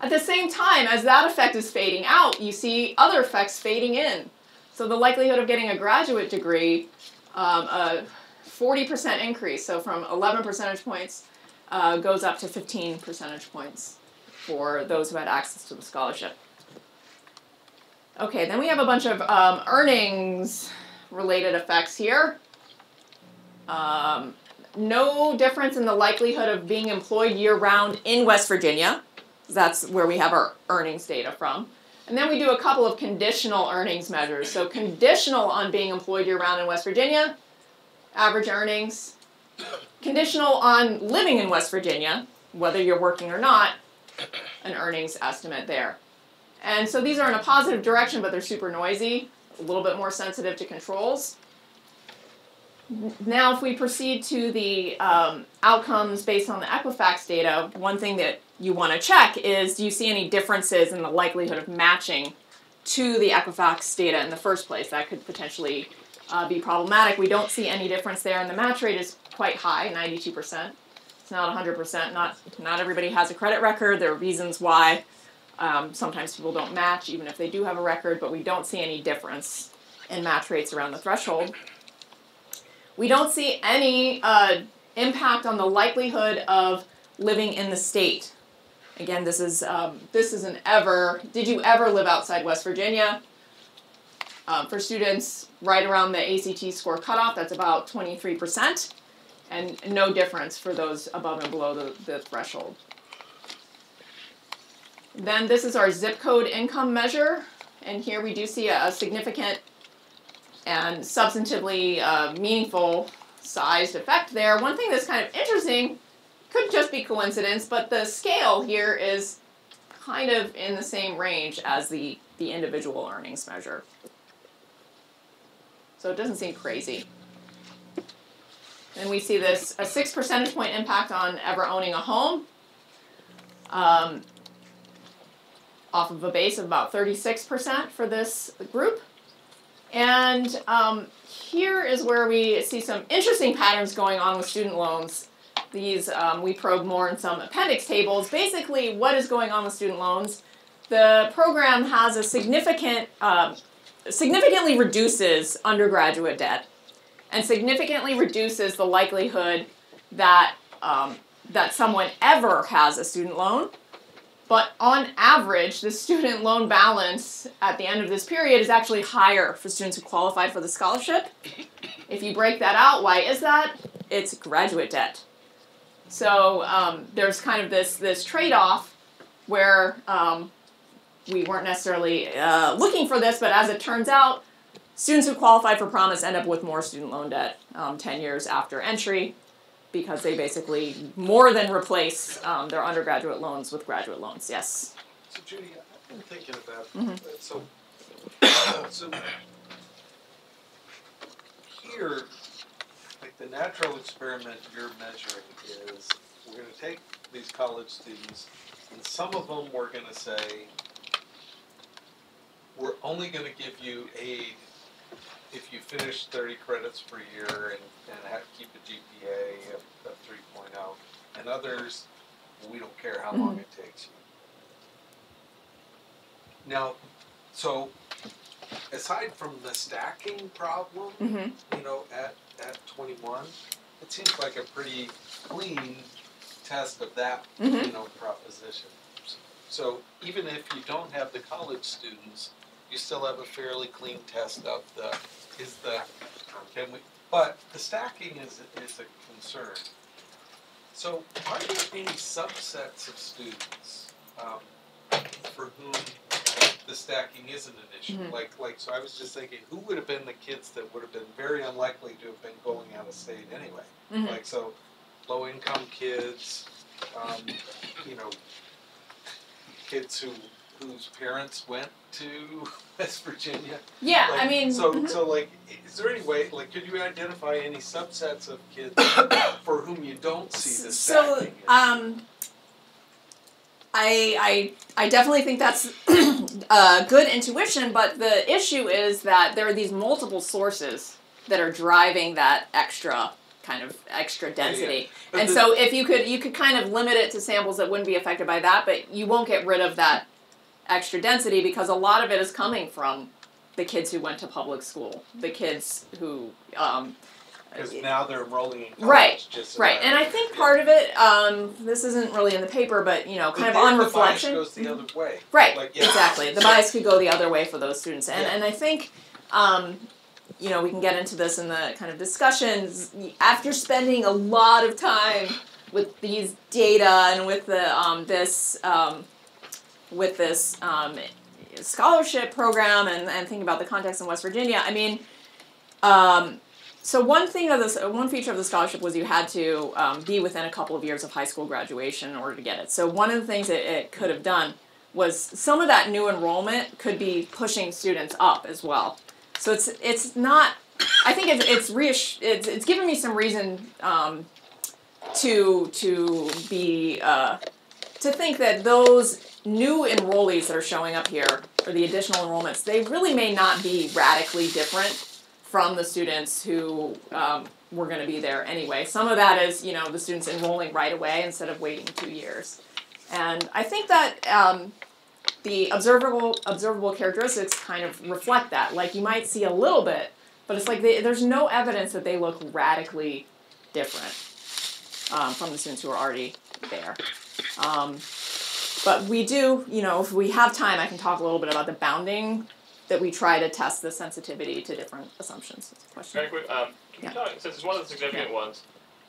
At the same time, as that effect is fading out, you see other effects fading in. So the likelihood of getting a graduate degree, um, a 40% increase, so from 11 percentage points uh, goes up to 15 percentage points for those who had access to the scholarship. Okay, then we have a bunch of um, earnings related effects here. Um, no difference in the likelihood of being employed year round in West Virginia. That's where we have our earnings data from. And then we do a couple of conditional earnings measures. So, conditional on being employed year round in West Virginia, average earnings. Conditional on living in West Virginia, whether you're working or not, an earnings estimate there. And so these are in a positive direction, but they're super noisy, a little bit more sensitive to controls. now, if we proceed to the um, outcomes based on the Equifax data, one thing that you want to check is do you see any differences in the likelihood of matching to the Equifax data in the first place? That could potentially uh, be problematic. We don't see any difference there, and the match rate is quite high 92%. It's not 100%. Not, not everybody has a credit record. There are reasons why um, sometimes people don't match, even if they do have a record, but we don't see any difference in match rates around the threshold. We don't see any uh, impact on the likelihood of living in the state. Again, this is um, this is an ever. Did you ever live outside West Virginia? Um, for students, right around the ACT score cutoff, that's about twenty three percent, and no difference for those above and below the, the threshold. Then this is our zip code income measure, and here we do see a, significant and substantively uh, meaningful sized effect there. One thing that's kind of interesting could just be coincidence, but the scale here is kind of in the same range as the, the individual earnings measure. So it doesn't seem crazy. Then we see this a six percentage point impact on ever owning a home. Um, off of a base of about 36% for this group. And um, here is where we see some interesting patterns going on with student loans. These um, we probe more in some appendix tables. Basically, what is going on with student loans? The program has a significant, um, significantly reduces undergraduate debt, and significantly reduces the likelihood that um, that someone ever has a student loan. But on average, the student loan balance at the end of this period is actually higher for students who qualified for the scholarship. If you break that out, why is that? It's graduate debt. So um, there's kind of this this trade off where um, we weren't necessarily uh, looking for this, but as it turns out, students who qualify for Promise end up with more student loan debt um, 10 years after entry because they basically more than replace um, their undergraduate loans with graduate loans. Yes. So Judy, I've been thinking about, Mhm. uh, so, so here, like the natural experiment you're measuring is, we're gonna take these college students, and some of them we're gonna say, we're only gonna give you aid if you finish thirty credits per year and, and have, to keep a GPA of, of three oh. and others, we don't care how long it takes you. Now, so aside from the stacking problem, Mm-hmm. you know, at, at twenty-one, it seems like a pretty clean test of that, Mhm. you know, proposition. So even if you don't have the college students, you still have a fairly clean test of the, is the, can we, but the stacking is, is a concern. So are there any subsets of students, um, for whom the stacking isn't an issue? Mhm. Like, like, so I was just thinking, who would have been the kids that would have been very unlikely to have been going out of state anyway? Mhm. Like, so, low income kids, um, you know, kids who, whose parents went to West Virginia. Yeah, I mean, So, mhm. so like, is there any way, like, could you identify any subsets of kids for whom you don't see this? so um, I I I definitely think that's a good intuition, but the issue is that there are these multiple sources that are driving that extra kind of extra density. But And the- so if you could you could kind of limit it to samples that wouldn't be affected by that, but you won't get rid of that extra density because a lot of it is coming from the kids who went to public school, the kids who um, Because now they're enrolling in college, Right, just. Right, and I think part of it, um, this isn't really in the paper, but you know, kind of on reflection. The bias goes the other way. Right, Like, yeah. exactly. The bias could go the other way for those students, and Yeah. and I think, um, you know, we can get into this in the kind of discussions after spending a lot of time with these data and with the um, this um, with this um, scholarship program and and thinking about the context in West Virginia. I mean. Um, so one thing of this, one feature of the scholarship was you had to um, be within a couple of years of high school graduation in order to get it. So one of the things it, it could have done was some of that new enrollment could be pushing students up as well. So it's it's not I think it's it's reass- it's it's given me some reason um, to to be uh, to think that those new enrollees that are showing up here or the additional enrollments they really may not be radically different from the students who um, were going to be there anyway. Some of that is you know the students enrolling right away instead of waiting two years, and I think that. Um, the observable observable characteristics kind of reflect that. Like you might see a little bit, but it's like they, there's no evidence that they look radically different um, from the students who are already there. Um, but we do, you know, if we have time, I can talk a little bit about the bounding that we try to test the sensitivity to different assumptions. Question. Very quick, um, can Yeah. you talk, since it's one of the significant ones,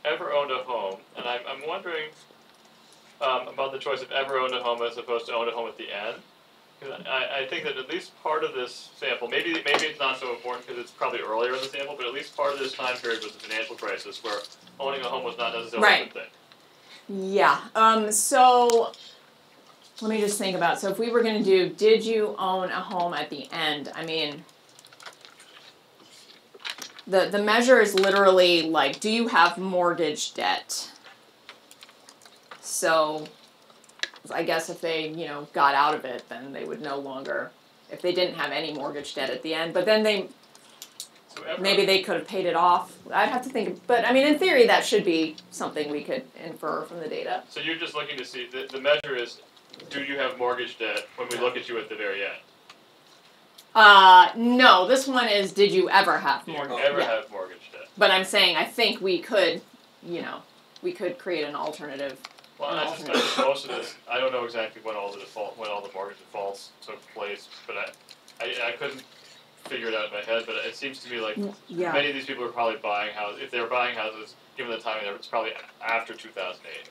ever owned a home, and I'm, I'm wondering um, about the choice of ever owned a home as opposed to owned a home at the end. 'Cause I, I think that at least part of this sample, maybe maybe it's not so important because it's probably earlier in the sample, but at least part of this time period was the financial crisis where owning a home was not necessarily a good thing. Yeah. Um, so let me just think about. So if we were going to do, did you own a home at the end? I mean, the the measure is literally like, do you have mortgage debt? So, I guess if they you know got out of it, then they would no longer. If they didn't have any mortgage debt at the end, but then they So maybe they could have paid it off. I'd have to think, but I mean, in theory, that should be something we could infer from the data. So you're just looking to see the, the measure is, do you have mortgage debt when we look at you at the very end? Uh, no, this one is did you ever have Do you mortgage? ever yeah. have mortgage debt? But I'm saying I think we could, you know, we could create an alternative. Well, I just, I just most of this, I don't know exactly when all the default, when all the mortgage defaults took place, but I, I, I couldn't figure it out in my head, but it seems to me like Yeah. many of these people are probably buying houses, if they're buying houses, given the timing, it's probably after two thousand eight.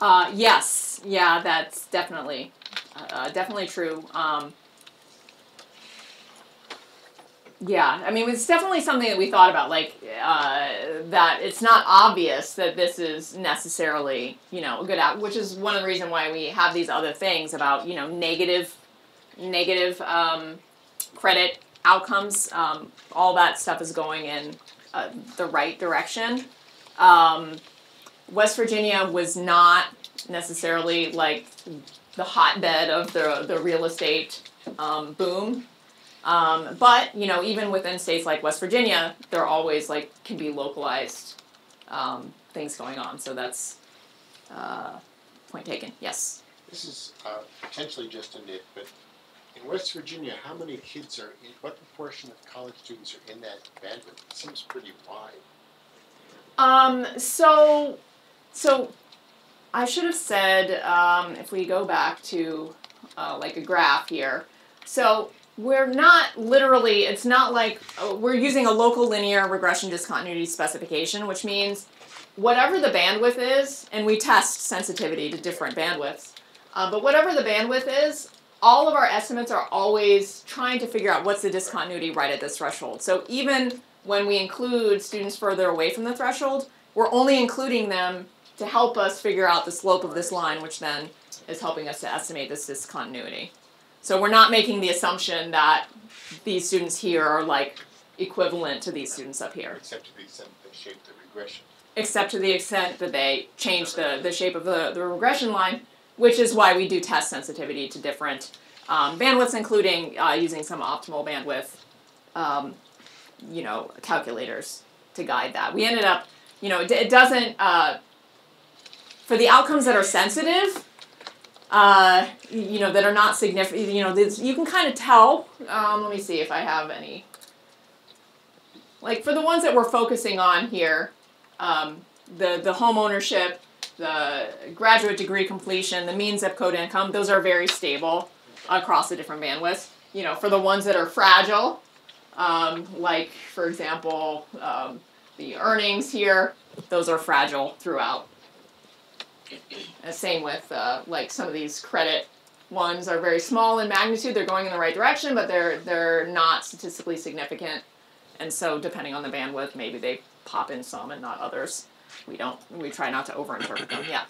Uh, yes, yeah, that's definitely, uh, definitely true. Um, yeah, I mean, it's definitely something that we thought about, like uh, that. It's not obvious that this is necessarily, you know, a good out, which is one of the reason why we have these other things about, you know, negative, negative um, credit outcomes. Um, all that stuff is going in uh, the right direction. Um, West Virginia was not necessarily like the hotbed of the the real estate um, boom. Um, but you know, even within states like West Virginia, there are always like can be localized um, things going on. So that's uh, point taken. Yes. This is uh, potentially just a nit, but in West Virginia, how many kids are in, what proportion of college students are in that bandwidth? It seems pretty wide. Um, so, so I should have said um, if we go back to uh, like a graph here. So we're not literally. It's not like uh, we're using a local linear regression discontinuity specification, which means whatever the bandwidth is, and we test sensitivity to different bandwidths. Uh, but whatever the bandwidth is, all of our estimates are always trying to figure out what's the discontinuity right at this threshold. So even when we include students further away from the threshold, we're only including them to help us figure out the slope of this line, which then is helping us to estimate this discontinuity. So we're not making the assumption that these students here are like equivalent to these students up here, Except to the extent they shape the regression. except to the extent that they change the, the shape of the, the regression line, which is why we do test sensitivity to different um, bandwidths, including uh, using some optimal bandwidth, um, you know, calculators to guide that. We ended up, you know, it, it doesn't, uh, for the outcomes that are sensitive, uh, you know, that are not significant, you know, this, you can kind of tell. Um, let me see if I have any. Like for the ones that we're focusing on here, um, the the home ownership, the graduate degree completion, the mean zip code income, those are very stable across the different bandwidths. You know, for the ones that are fragile, um, like for example, um, the earnings here, those are fragile throughout. And same with uh, like some of these credit ones are very small in magnitude. They're going in the right direction, but they're they're not statistically significant. And so depending on the bandwidth, maybe they pop in some and not others. We don't. We try not to overinterpret them. Yeah.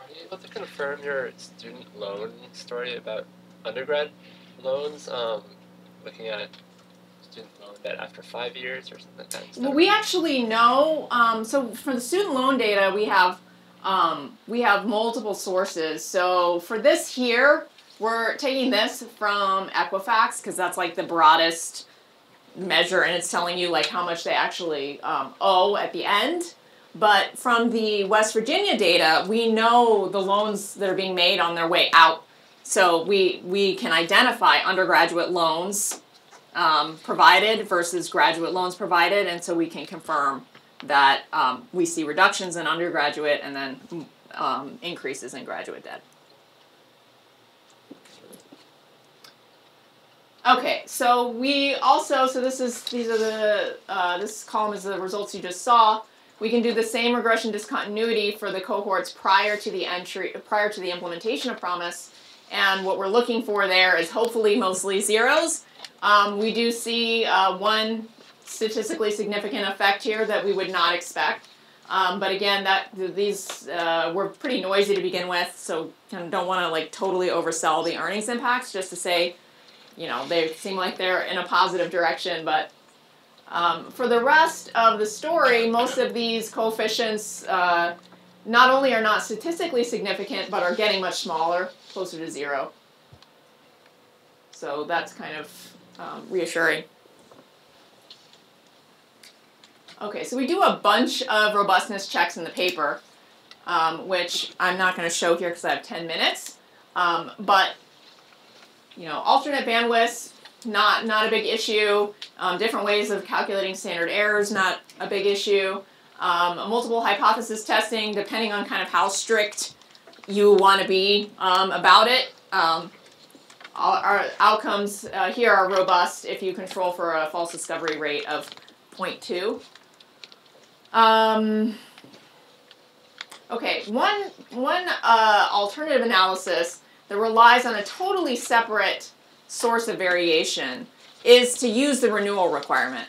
Are you able to confirm your student loan story about undergrad loans? Um, looking at student loan debt after five years or something like that Well, we actually know. Um, so for the student loan data, we have um, we have multiple sources. So for this here, we're taking this from Equifax because that's like the broadest measure, and it's telling you like how much they actually um, owe at the end. But from the West Virginia data, we know the loans that are being made on their way out. So we we can identify undergraduate loans um, provided versus graduate loans provided, and so we can confirm that um, we see reductions in undergraduate and then um, increases in graduate debt. Okay, so we also so this is these are the uh, this column is the results you just saw. We can do the same regression discontinuity for the cohorts prior to the entry prior to the implementation of promise, and what we're looking for there is hopefully mostly zeros. Um, we do see uh, one statistically significant effect here that we would not expect. Um, but again, that these uh, were pretty noisy to begin with, so kind of don't want to like totally oversell the earnings impacts. Just to say, you know, they seem like they're in a positive direction. But um, for the rest of the story, most of these coefficients uh, not only are not statistically significant, but are getting much smaller, closer to zero. So that's kind of um, reassuring. Okay, so we do a bunch of robustness checks in the paper, um, which I'm not going to show here because I have 10 minutes. Um, but, you know, alternate bandwidths, not, not a big issue. Um, different ways of calculating standard errors, not a big issue. Um, multiple hypothesis testing, depending on kind of how strict you want to be um, about it. Um, our outcomes uh, here are robust if you control for a false discovery rate of 0.2. Um, okay, one, one uh, alternative analysis that relies on a totally separate source of variation is to use the renewal requirement.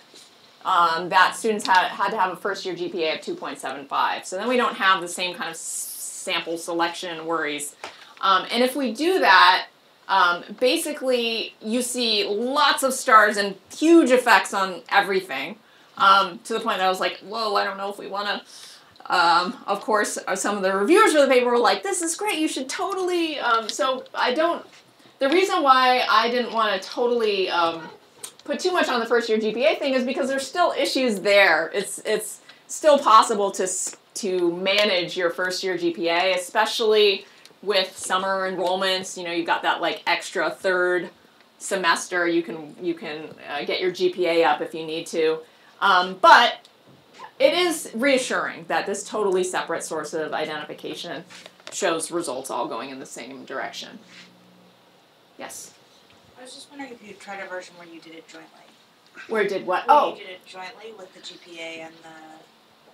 Um, that students had, had to have a first year GPA of 2.75. So then we don't have the same kind of sample selection worries. Um, and if we do that, um, basically you see lots of stars and huge effects on everything um, to the point that I was like, whoa, I don't know if we want to. Um, of course, uh, some of the reviewers for the paper were like, this is great, you should totally. Um, so I don't. The reason why I didn't want to totally um, put too much on the first year GPA thing is because there's still issues there. It's it's still possible to to manage your first year GPA, especially with summer enrollments. You know, you've got that like extra third semester. You can you can uh, get your GPA up if you need to. Um, but it is reassuring that this totally separate source of identification shows results all going in the same direction. Yes. I was just wondering if you tried a version where you did it jointly. Where did what? Where Oh, you did it jointly with the GPA and the.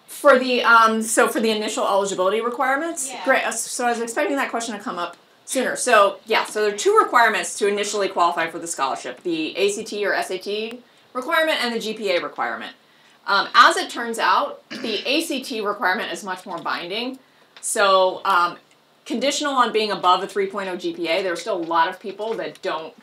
for the um, so for the initial eligibility requirements. Yeah. Great. uh, So I was expecting that question to come up sooner. So yeah, so there are two requirements to initially qualify for the scholarship: the ACT or SAT requirement and the GPA requirement. Um, as it turns out, the ACT requirement is much more binding. So um, conditional on being above a 3.0 GPA, there are still a lot of people that don't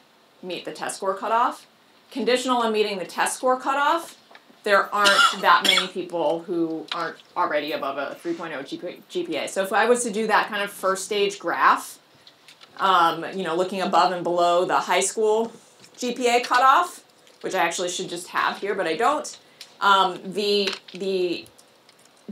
meet the test score cutoff. Conditional on meeting the test score cutoff, there aren't that many people who aren't already above a 3.0 GPA. So if I was to do that kind of first stage graph, um, you know, looking above and below the high school GPA cutoff, which I actually should just have here, but I don't. Um, the the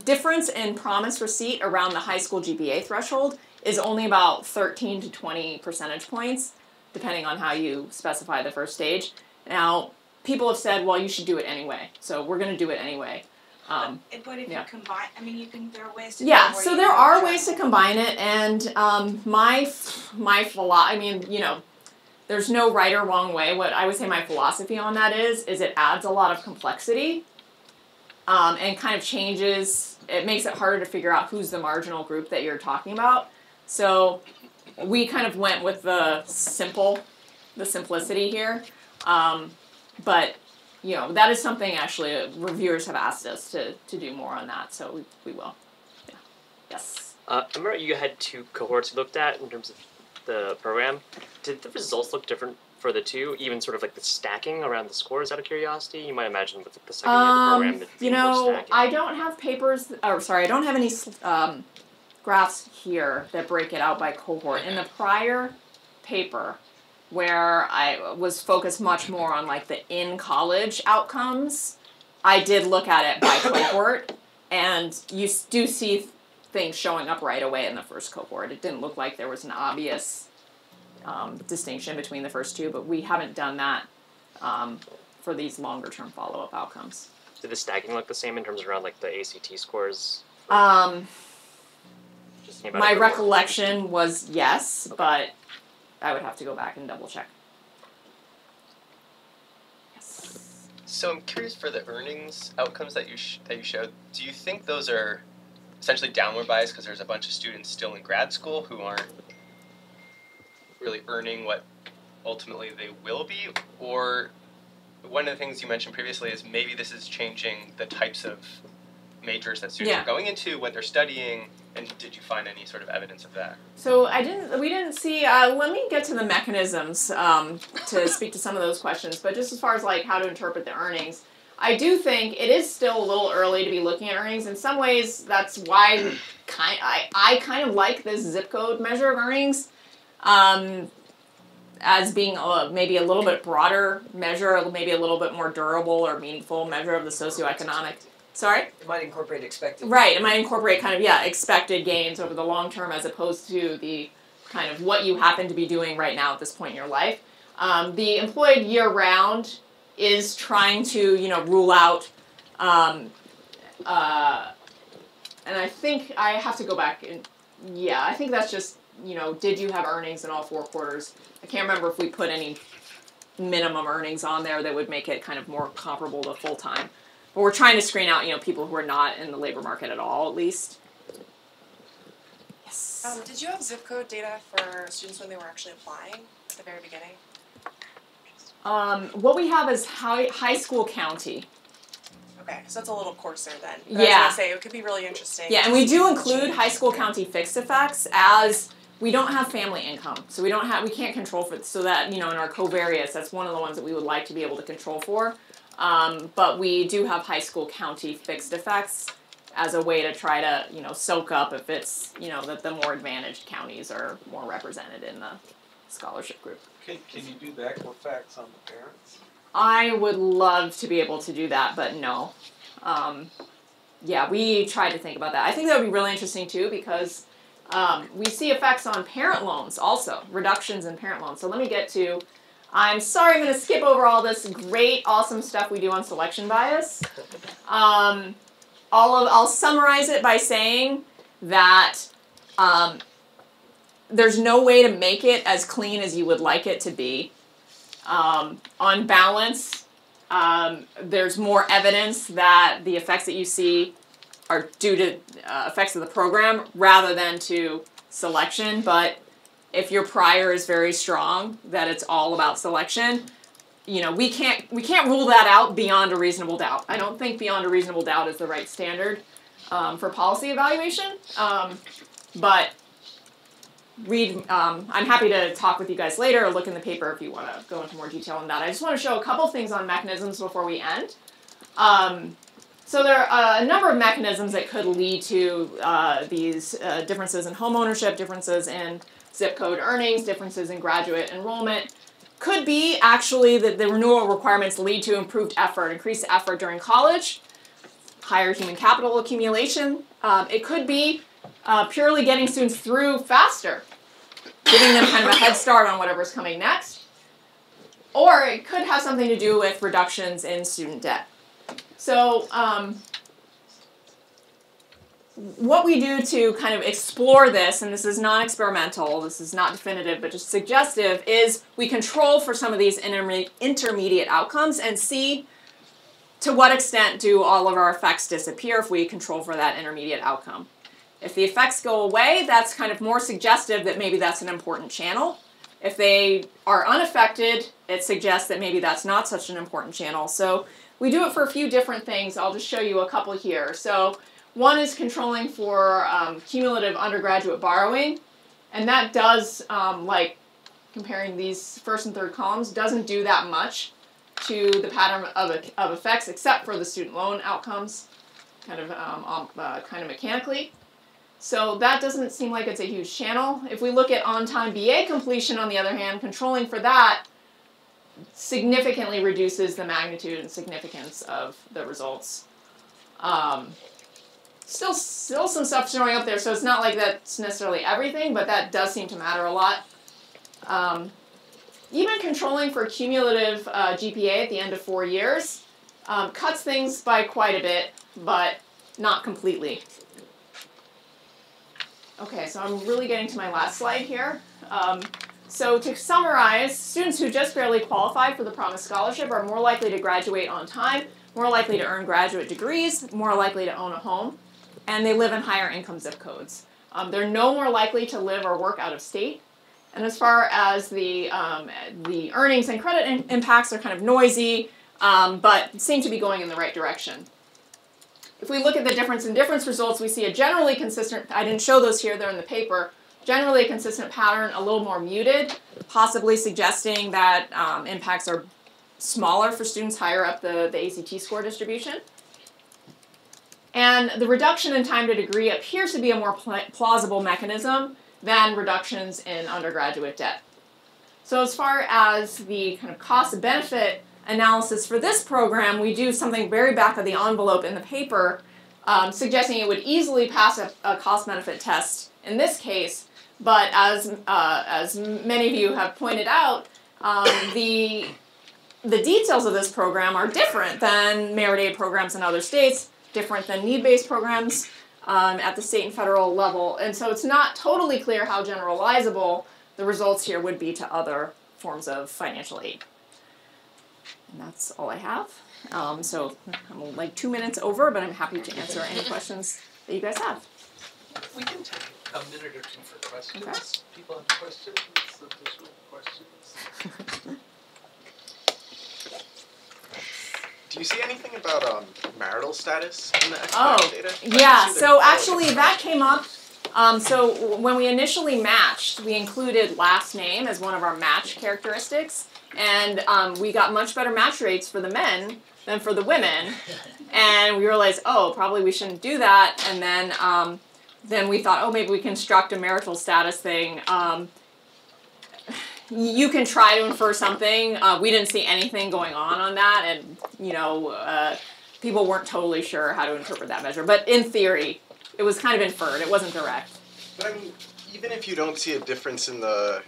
difference in promise receipt around the high school GPA threshold is only about 13 to 20 percentage points, depending on how you specify the first stage. Now, people have said, well, you should do it anyway, so we're going to do it anyway. Um, But, but if yeah. you combine, I mean, you can. There are ways to. yeah, so there are ways to combine it, and um, my my philo- I mean, you know, there's no right or wrong way. What I would say my philosophy on that is, is it adds a lot of complexity, um, and kind of changes. It makes it harder to figure out who's the marginal group that you're talking about. So we kind of went with the simple, the simplicity here, um, but you know that is something actually reviewers have asked us to, to do more on that, so we, we will. Yeah. Yes. Uh, I remember you had two cohorts looked at in terms of the program. Did the results look different for the two, even sort of like the stacking around the scores out of curiosity? You might imagine with the second year of the program Um, you know. I don't have papers, or sorry, I don't have any um, graphs here that break it out by cohort. In the prior paper, where I was focused much more on like the in college outcomes, I did look at it by cohort, and you do see things showing up right away in the first cohort. It didn't look like there was an obvious um, distinction between the first two, but we haven't done that um, for these longer term follow up outcomes. Did the stacking look the same in terms of around like the ACT scores? Um, Just my it before. recollection was yes, but I would have to go back and double check. Yes. So I'm curious for the earnings outcomes that you sh- that you showed. Do you think those are essentially downward bias because there's a bunch of students still in grad school who aren't really earning what ultimately they will be, or one of the things you mentioned previously is maybe this is changing the types of majors that students Yeah. are going into, what they're studying, and did you find any sort of evidence of that? So I didn't. We didn't see. Uh, let me get to the mechanisms um, to speak to some of those questions. But just as far as like how to interpret the earnings, I do think it is still a little early to be looking at earnings. In some ways, that's why kind I I kind of like this zip code measure of earnings. Um, as being a, maybe a little bit broader measure, maybe a little bit more durable or meaningful measure of the socioeconomic. Sorry? It might incorporate expected. Right, it might incorporate kind of yeah expected gains over the long term as opposed to the kind of what you happen to be doing right now at this point in your life. Um, the employed year round is trying to you know rule out, um, uh, and I think I have to go back and yeah I think that's just you know did you have earnings in all four quarters? I can't remember if we put any minimum earnings on there that would make it kind of more comparable to full time. But we're trying to screen out, you know, people who are not in the labor market at all, at least. Yes. Um, did you have zip code data for students when they were actually applying at the very beginning? Um, what we have is high, high school county. Okay, so it's a little coarser then. But I was Yeah. gonna say it could be really interesting. Yeah, and we do include high school county fixed effects as we don't have family income, so we don't have we can't control for so that you know in our covariates that's one of the ones that we would like to be able to control for. Um, but we do have high school county fixed effects as a way to try to you know soak up if it's you know that the more advantaged counties are more represented in the scholarship group. Can, can you do the Equifax on the parents? I would love to be able to do that, but no. Um, yeah, we tried to think about that. I think that would be really interesting too because um, we see effects on parent loans also, reductions in parent loans. So let me get to. I'm sorry, I'm going to skip over all this great, awesome stuff we do on selection bias. Um, all of, I'll summarize it by saying that um, there's no way to make it as clean as you would like it to be. Um, on balance, um, there's more evidence that the effects that you see are due to uh, effects of the program rather than to selection. But if your prior is very strong, that it's all about selection, you know we can't we can't rule that out beyond a reasonable doubt. I don't think beyond a reasonable doubt is the right standard um, for policy evaluation. Um, but read um, i'm happy to talk with you guys later or look in the paper if you want to go into more detail on that. I just want to show a couple things on mechanisms before we end. Um, so there are a number of mechanisms that could lead to uh, these uh, differences in home ownership differences in zip code earnings differences in graduate enrollment. Could be actually that the renewal requirements lead to improved effort increased effort during college higher human capital accumulation. Um, it could be uh, purely getting students through faster, giving them kind of a head start on whatever's coming next. Or it could have something to do with reductions in student debt. So, um, what we do to kind of explore this, and this is not experimental, this is not definitive, but just suggestive, is we control for some of these interme- intermediate outcomes and see to what extent do all of our effects disappear if we control for that intermediate outcome. If the effects go away, that's kind of more suggestive that maybe that's an important channel. If they are unaffected, it suggests that maybe that's not such an important channel. So we do it for a few different things. I'll just show you a couple here. So one is controlling for um, cumulative undergraduate borrowing, and that does um, like comparing these first and third columns, doesn't do that much to the pattern of, of effects, except for the student loan outcomes, kind of um, um, uh, kind of mechanically. So that doesn't seem like it's a huge channel. If we look at on-time BA completion, on the other hand, controlling for that significantly reduces the magnitude and significance of the results. Um, still, still some stuff showing up there, so it's not like that's necessarily everything, but that does seem to matter a lot. Um, even controlling for cumulative uh, GPA at the end of four years um, cuts things by quite a bit, but not completely. Okay, so I'm really getting to my last slide here. Um, so to summarize, students who just barely qualified for the Promise Scholarship are more likely to graduate on time, more likely to earn graduate degrees, more likely to own a home, and they live in higher income zip codes. Um, they're no more likely to live or work out of state. And as far as the, um, the earnings and credit in- impacts are kind of noisy, um, but seem to be going in the right direction. If we look at the difference in difference results, we see a generally consistent, I didn't show those here, they're in the paper, generally a consistent pattern, a little more muted, possibly suggesting that um, impacts are smaller for students higher up the, the ACT score distribution. And the reduction in time to degree appears to be a more pl- plausible mechanism than reductions in undergraduate debt. So, as far as the kind of cost benefit analysis for this program, we do something very back of the envelope in the paper, um, suggesting it would easily pass a, a cost benefit test in this case. But as uh, as many of you have pointed out, um, the the details of this program are different than merit aid programs in other states, different than need based programs um, at the state and federal level, and so it's not totally clear how generalizable the results here would be to other forms of financial aid. And that's all I have. Um, so I'm like two minutes over, but I'm happy to answer any questions that you guys have. We can take a minute or two for questions. Okay. People have questions, additional questions. Do you see anything about um, marital status in the Oh, data? I yeah. So actually, that came up. Um, so when we initially matched, we included last name as one of our match characteristics, and um, we got much better match rates for the men than for the women. And we realized, oh, probably we shouldn't do that. And then, um, then we thought, oh, maybe we construct a marital status thing. Um, you can try to infer something. Uh, we didn't see anything going on on that, and you know, uh, people weren't totally sure how to interpret that measure. But in theory, it was kind of inferred. It wasn't direct. But I mean, even if you don't see a difference in the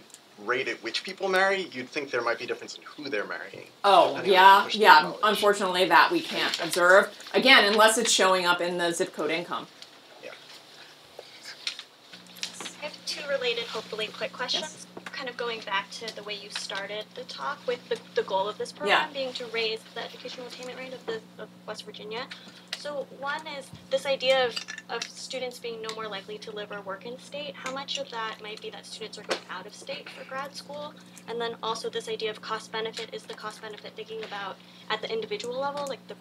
rate at which people marry, you'd think there might be a difference in who they're marrying. Oh yeah, yeah. knowledge. Unfortunately, that we can't observe again unless it's showing up in the zip code income. Yeah. I have two related, hopefully quick questions. Kind of going back to the way you started the talk with the, the goal of this program Yeah. being to raise the educational attainment rate of the of West Virginia. So one is this idea of, of students being no more likely to live or work in state. How much of that might be that students are going out of state for grad school? And then also this idea of cost benefit is the cost benefit thinking about at the individual level, like the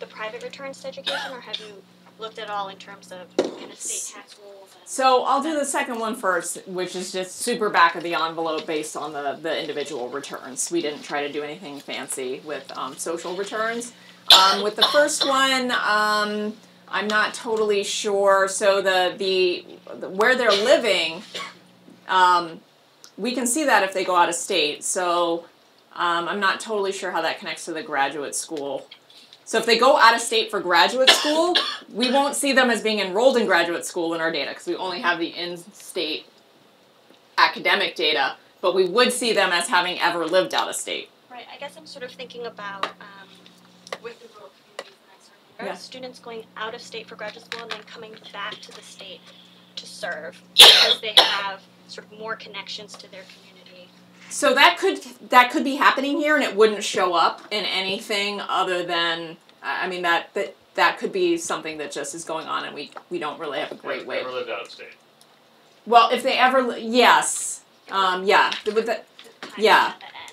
the private returns to education, or have you looked at all in terms of kind of state tax rules and So I'll do the second one first, which is just super back of the envelope based on the, the individual returns. We didn't try to do anything fancy with um, social returns. Um, with the first one, um, I'm not totally sure. So the, the, the where they're living, um, we can see that if they go out of state. So um, I'm not totally sure how that connects to the graduate school. So if they go out of state for graduate school, we won't see them as being enrolled in graduate school in our data because we only have the in-state academic data, but we would see them as having ever lived out of state. Right, I guess I'm sort of thinking about um, with the rural communities that I serve, Yeah. students going out of state for graduate school and then coming back to the state to serve because they have sort of more connections to their community. So that could that could be happening here, and it wouldn't show up in anything other than I I mean that that that could be something that just is going on, and we we don't really have a great way. Never lived out of state. Well, if they ever li- yes, um, yeah, with the, yeah. The end,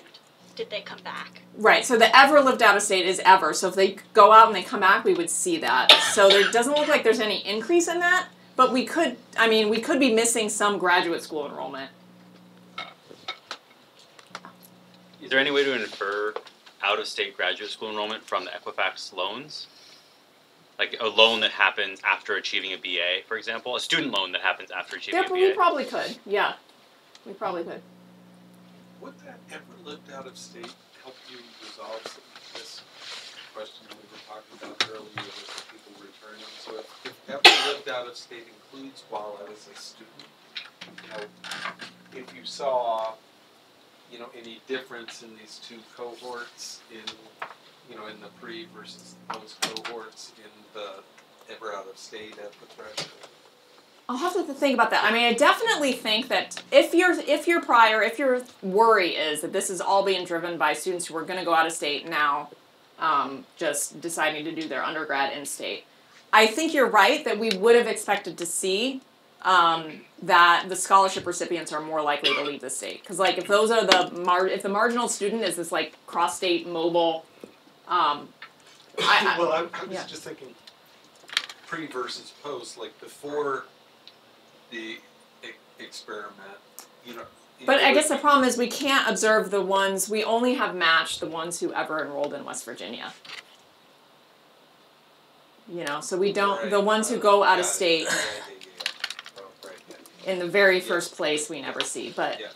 did they come back? Right. So the ever lived out of state is ever. So if they go out and they come back, we would see that. So there doesn't look like there's any increase in that, but we could. I mean, we could be missing some graduate school enrollment. Is there any way to infer out-of-state graduate school enrollment from the Equifax loans? Like a loan that happens after achieving a BA, for example, a student loan that happens after achieving There, a we probably could. Yeah, we probably could. Would that ever lived out of state help you resolve some this question that we were talking about earlier with people returning? So if, if ever lived out of state includes while I was a student, you know, if you saw, you know, any difference in these two cohorts in, you know, in the pre versus post cohorts in the ever out of state at the threshold? I'll have to think about that. I mean, I definitely think that if your if your prior if your worry is that this is all being driven by students who are going to go out of state now, um, just deciding to do their undergrad in state, I think you're right that we would have expected to see um, that the scholarship recipients are more likely to leave the state because like if those are the mar- if the marginal student is this like cross state mobile, um, I, I, well, I, I was yeah. just thinking pre versus post, like before the e- experiment, you know. But I guess the problem is we can't observe the ones we only have matched the ones who ever enrolled in West Virginia. You know, so we don't the ones who go out of state in the very first place we never see. But Yeah.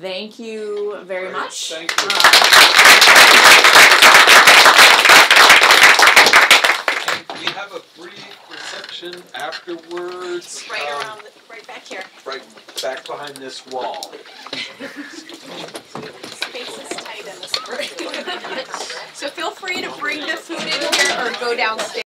thank you very Great, much. thank you. And we have a brief reception afterwards. Right um, around, the- right back here. Right back behind this wall. Space is tight in this room. So feel free to bring the food in here or go downstairs.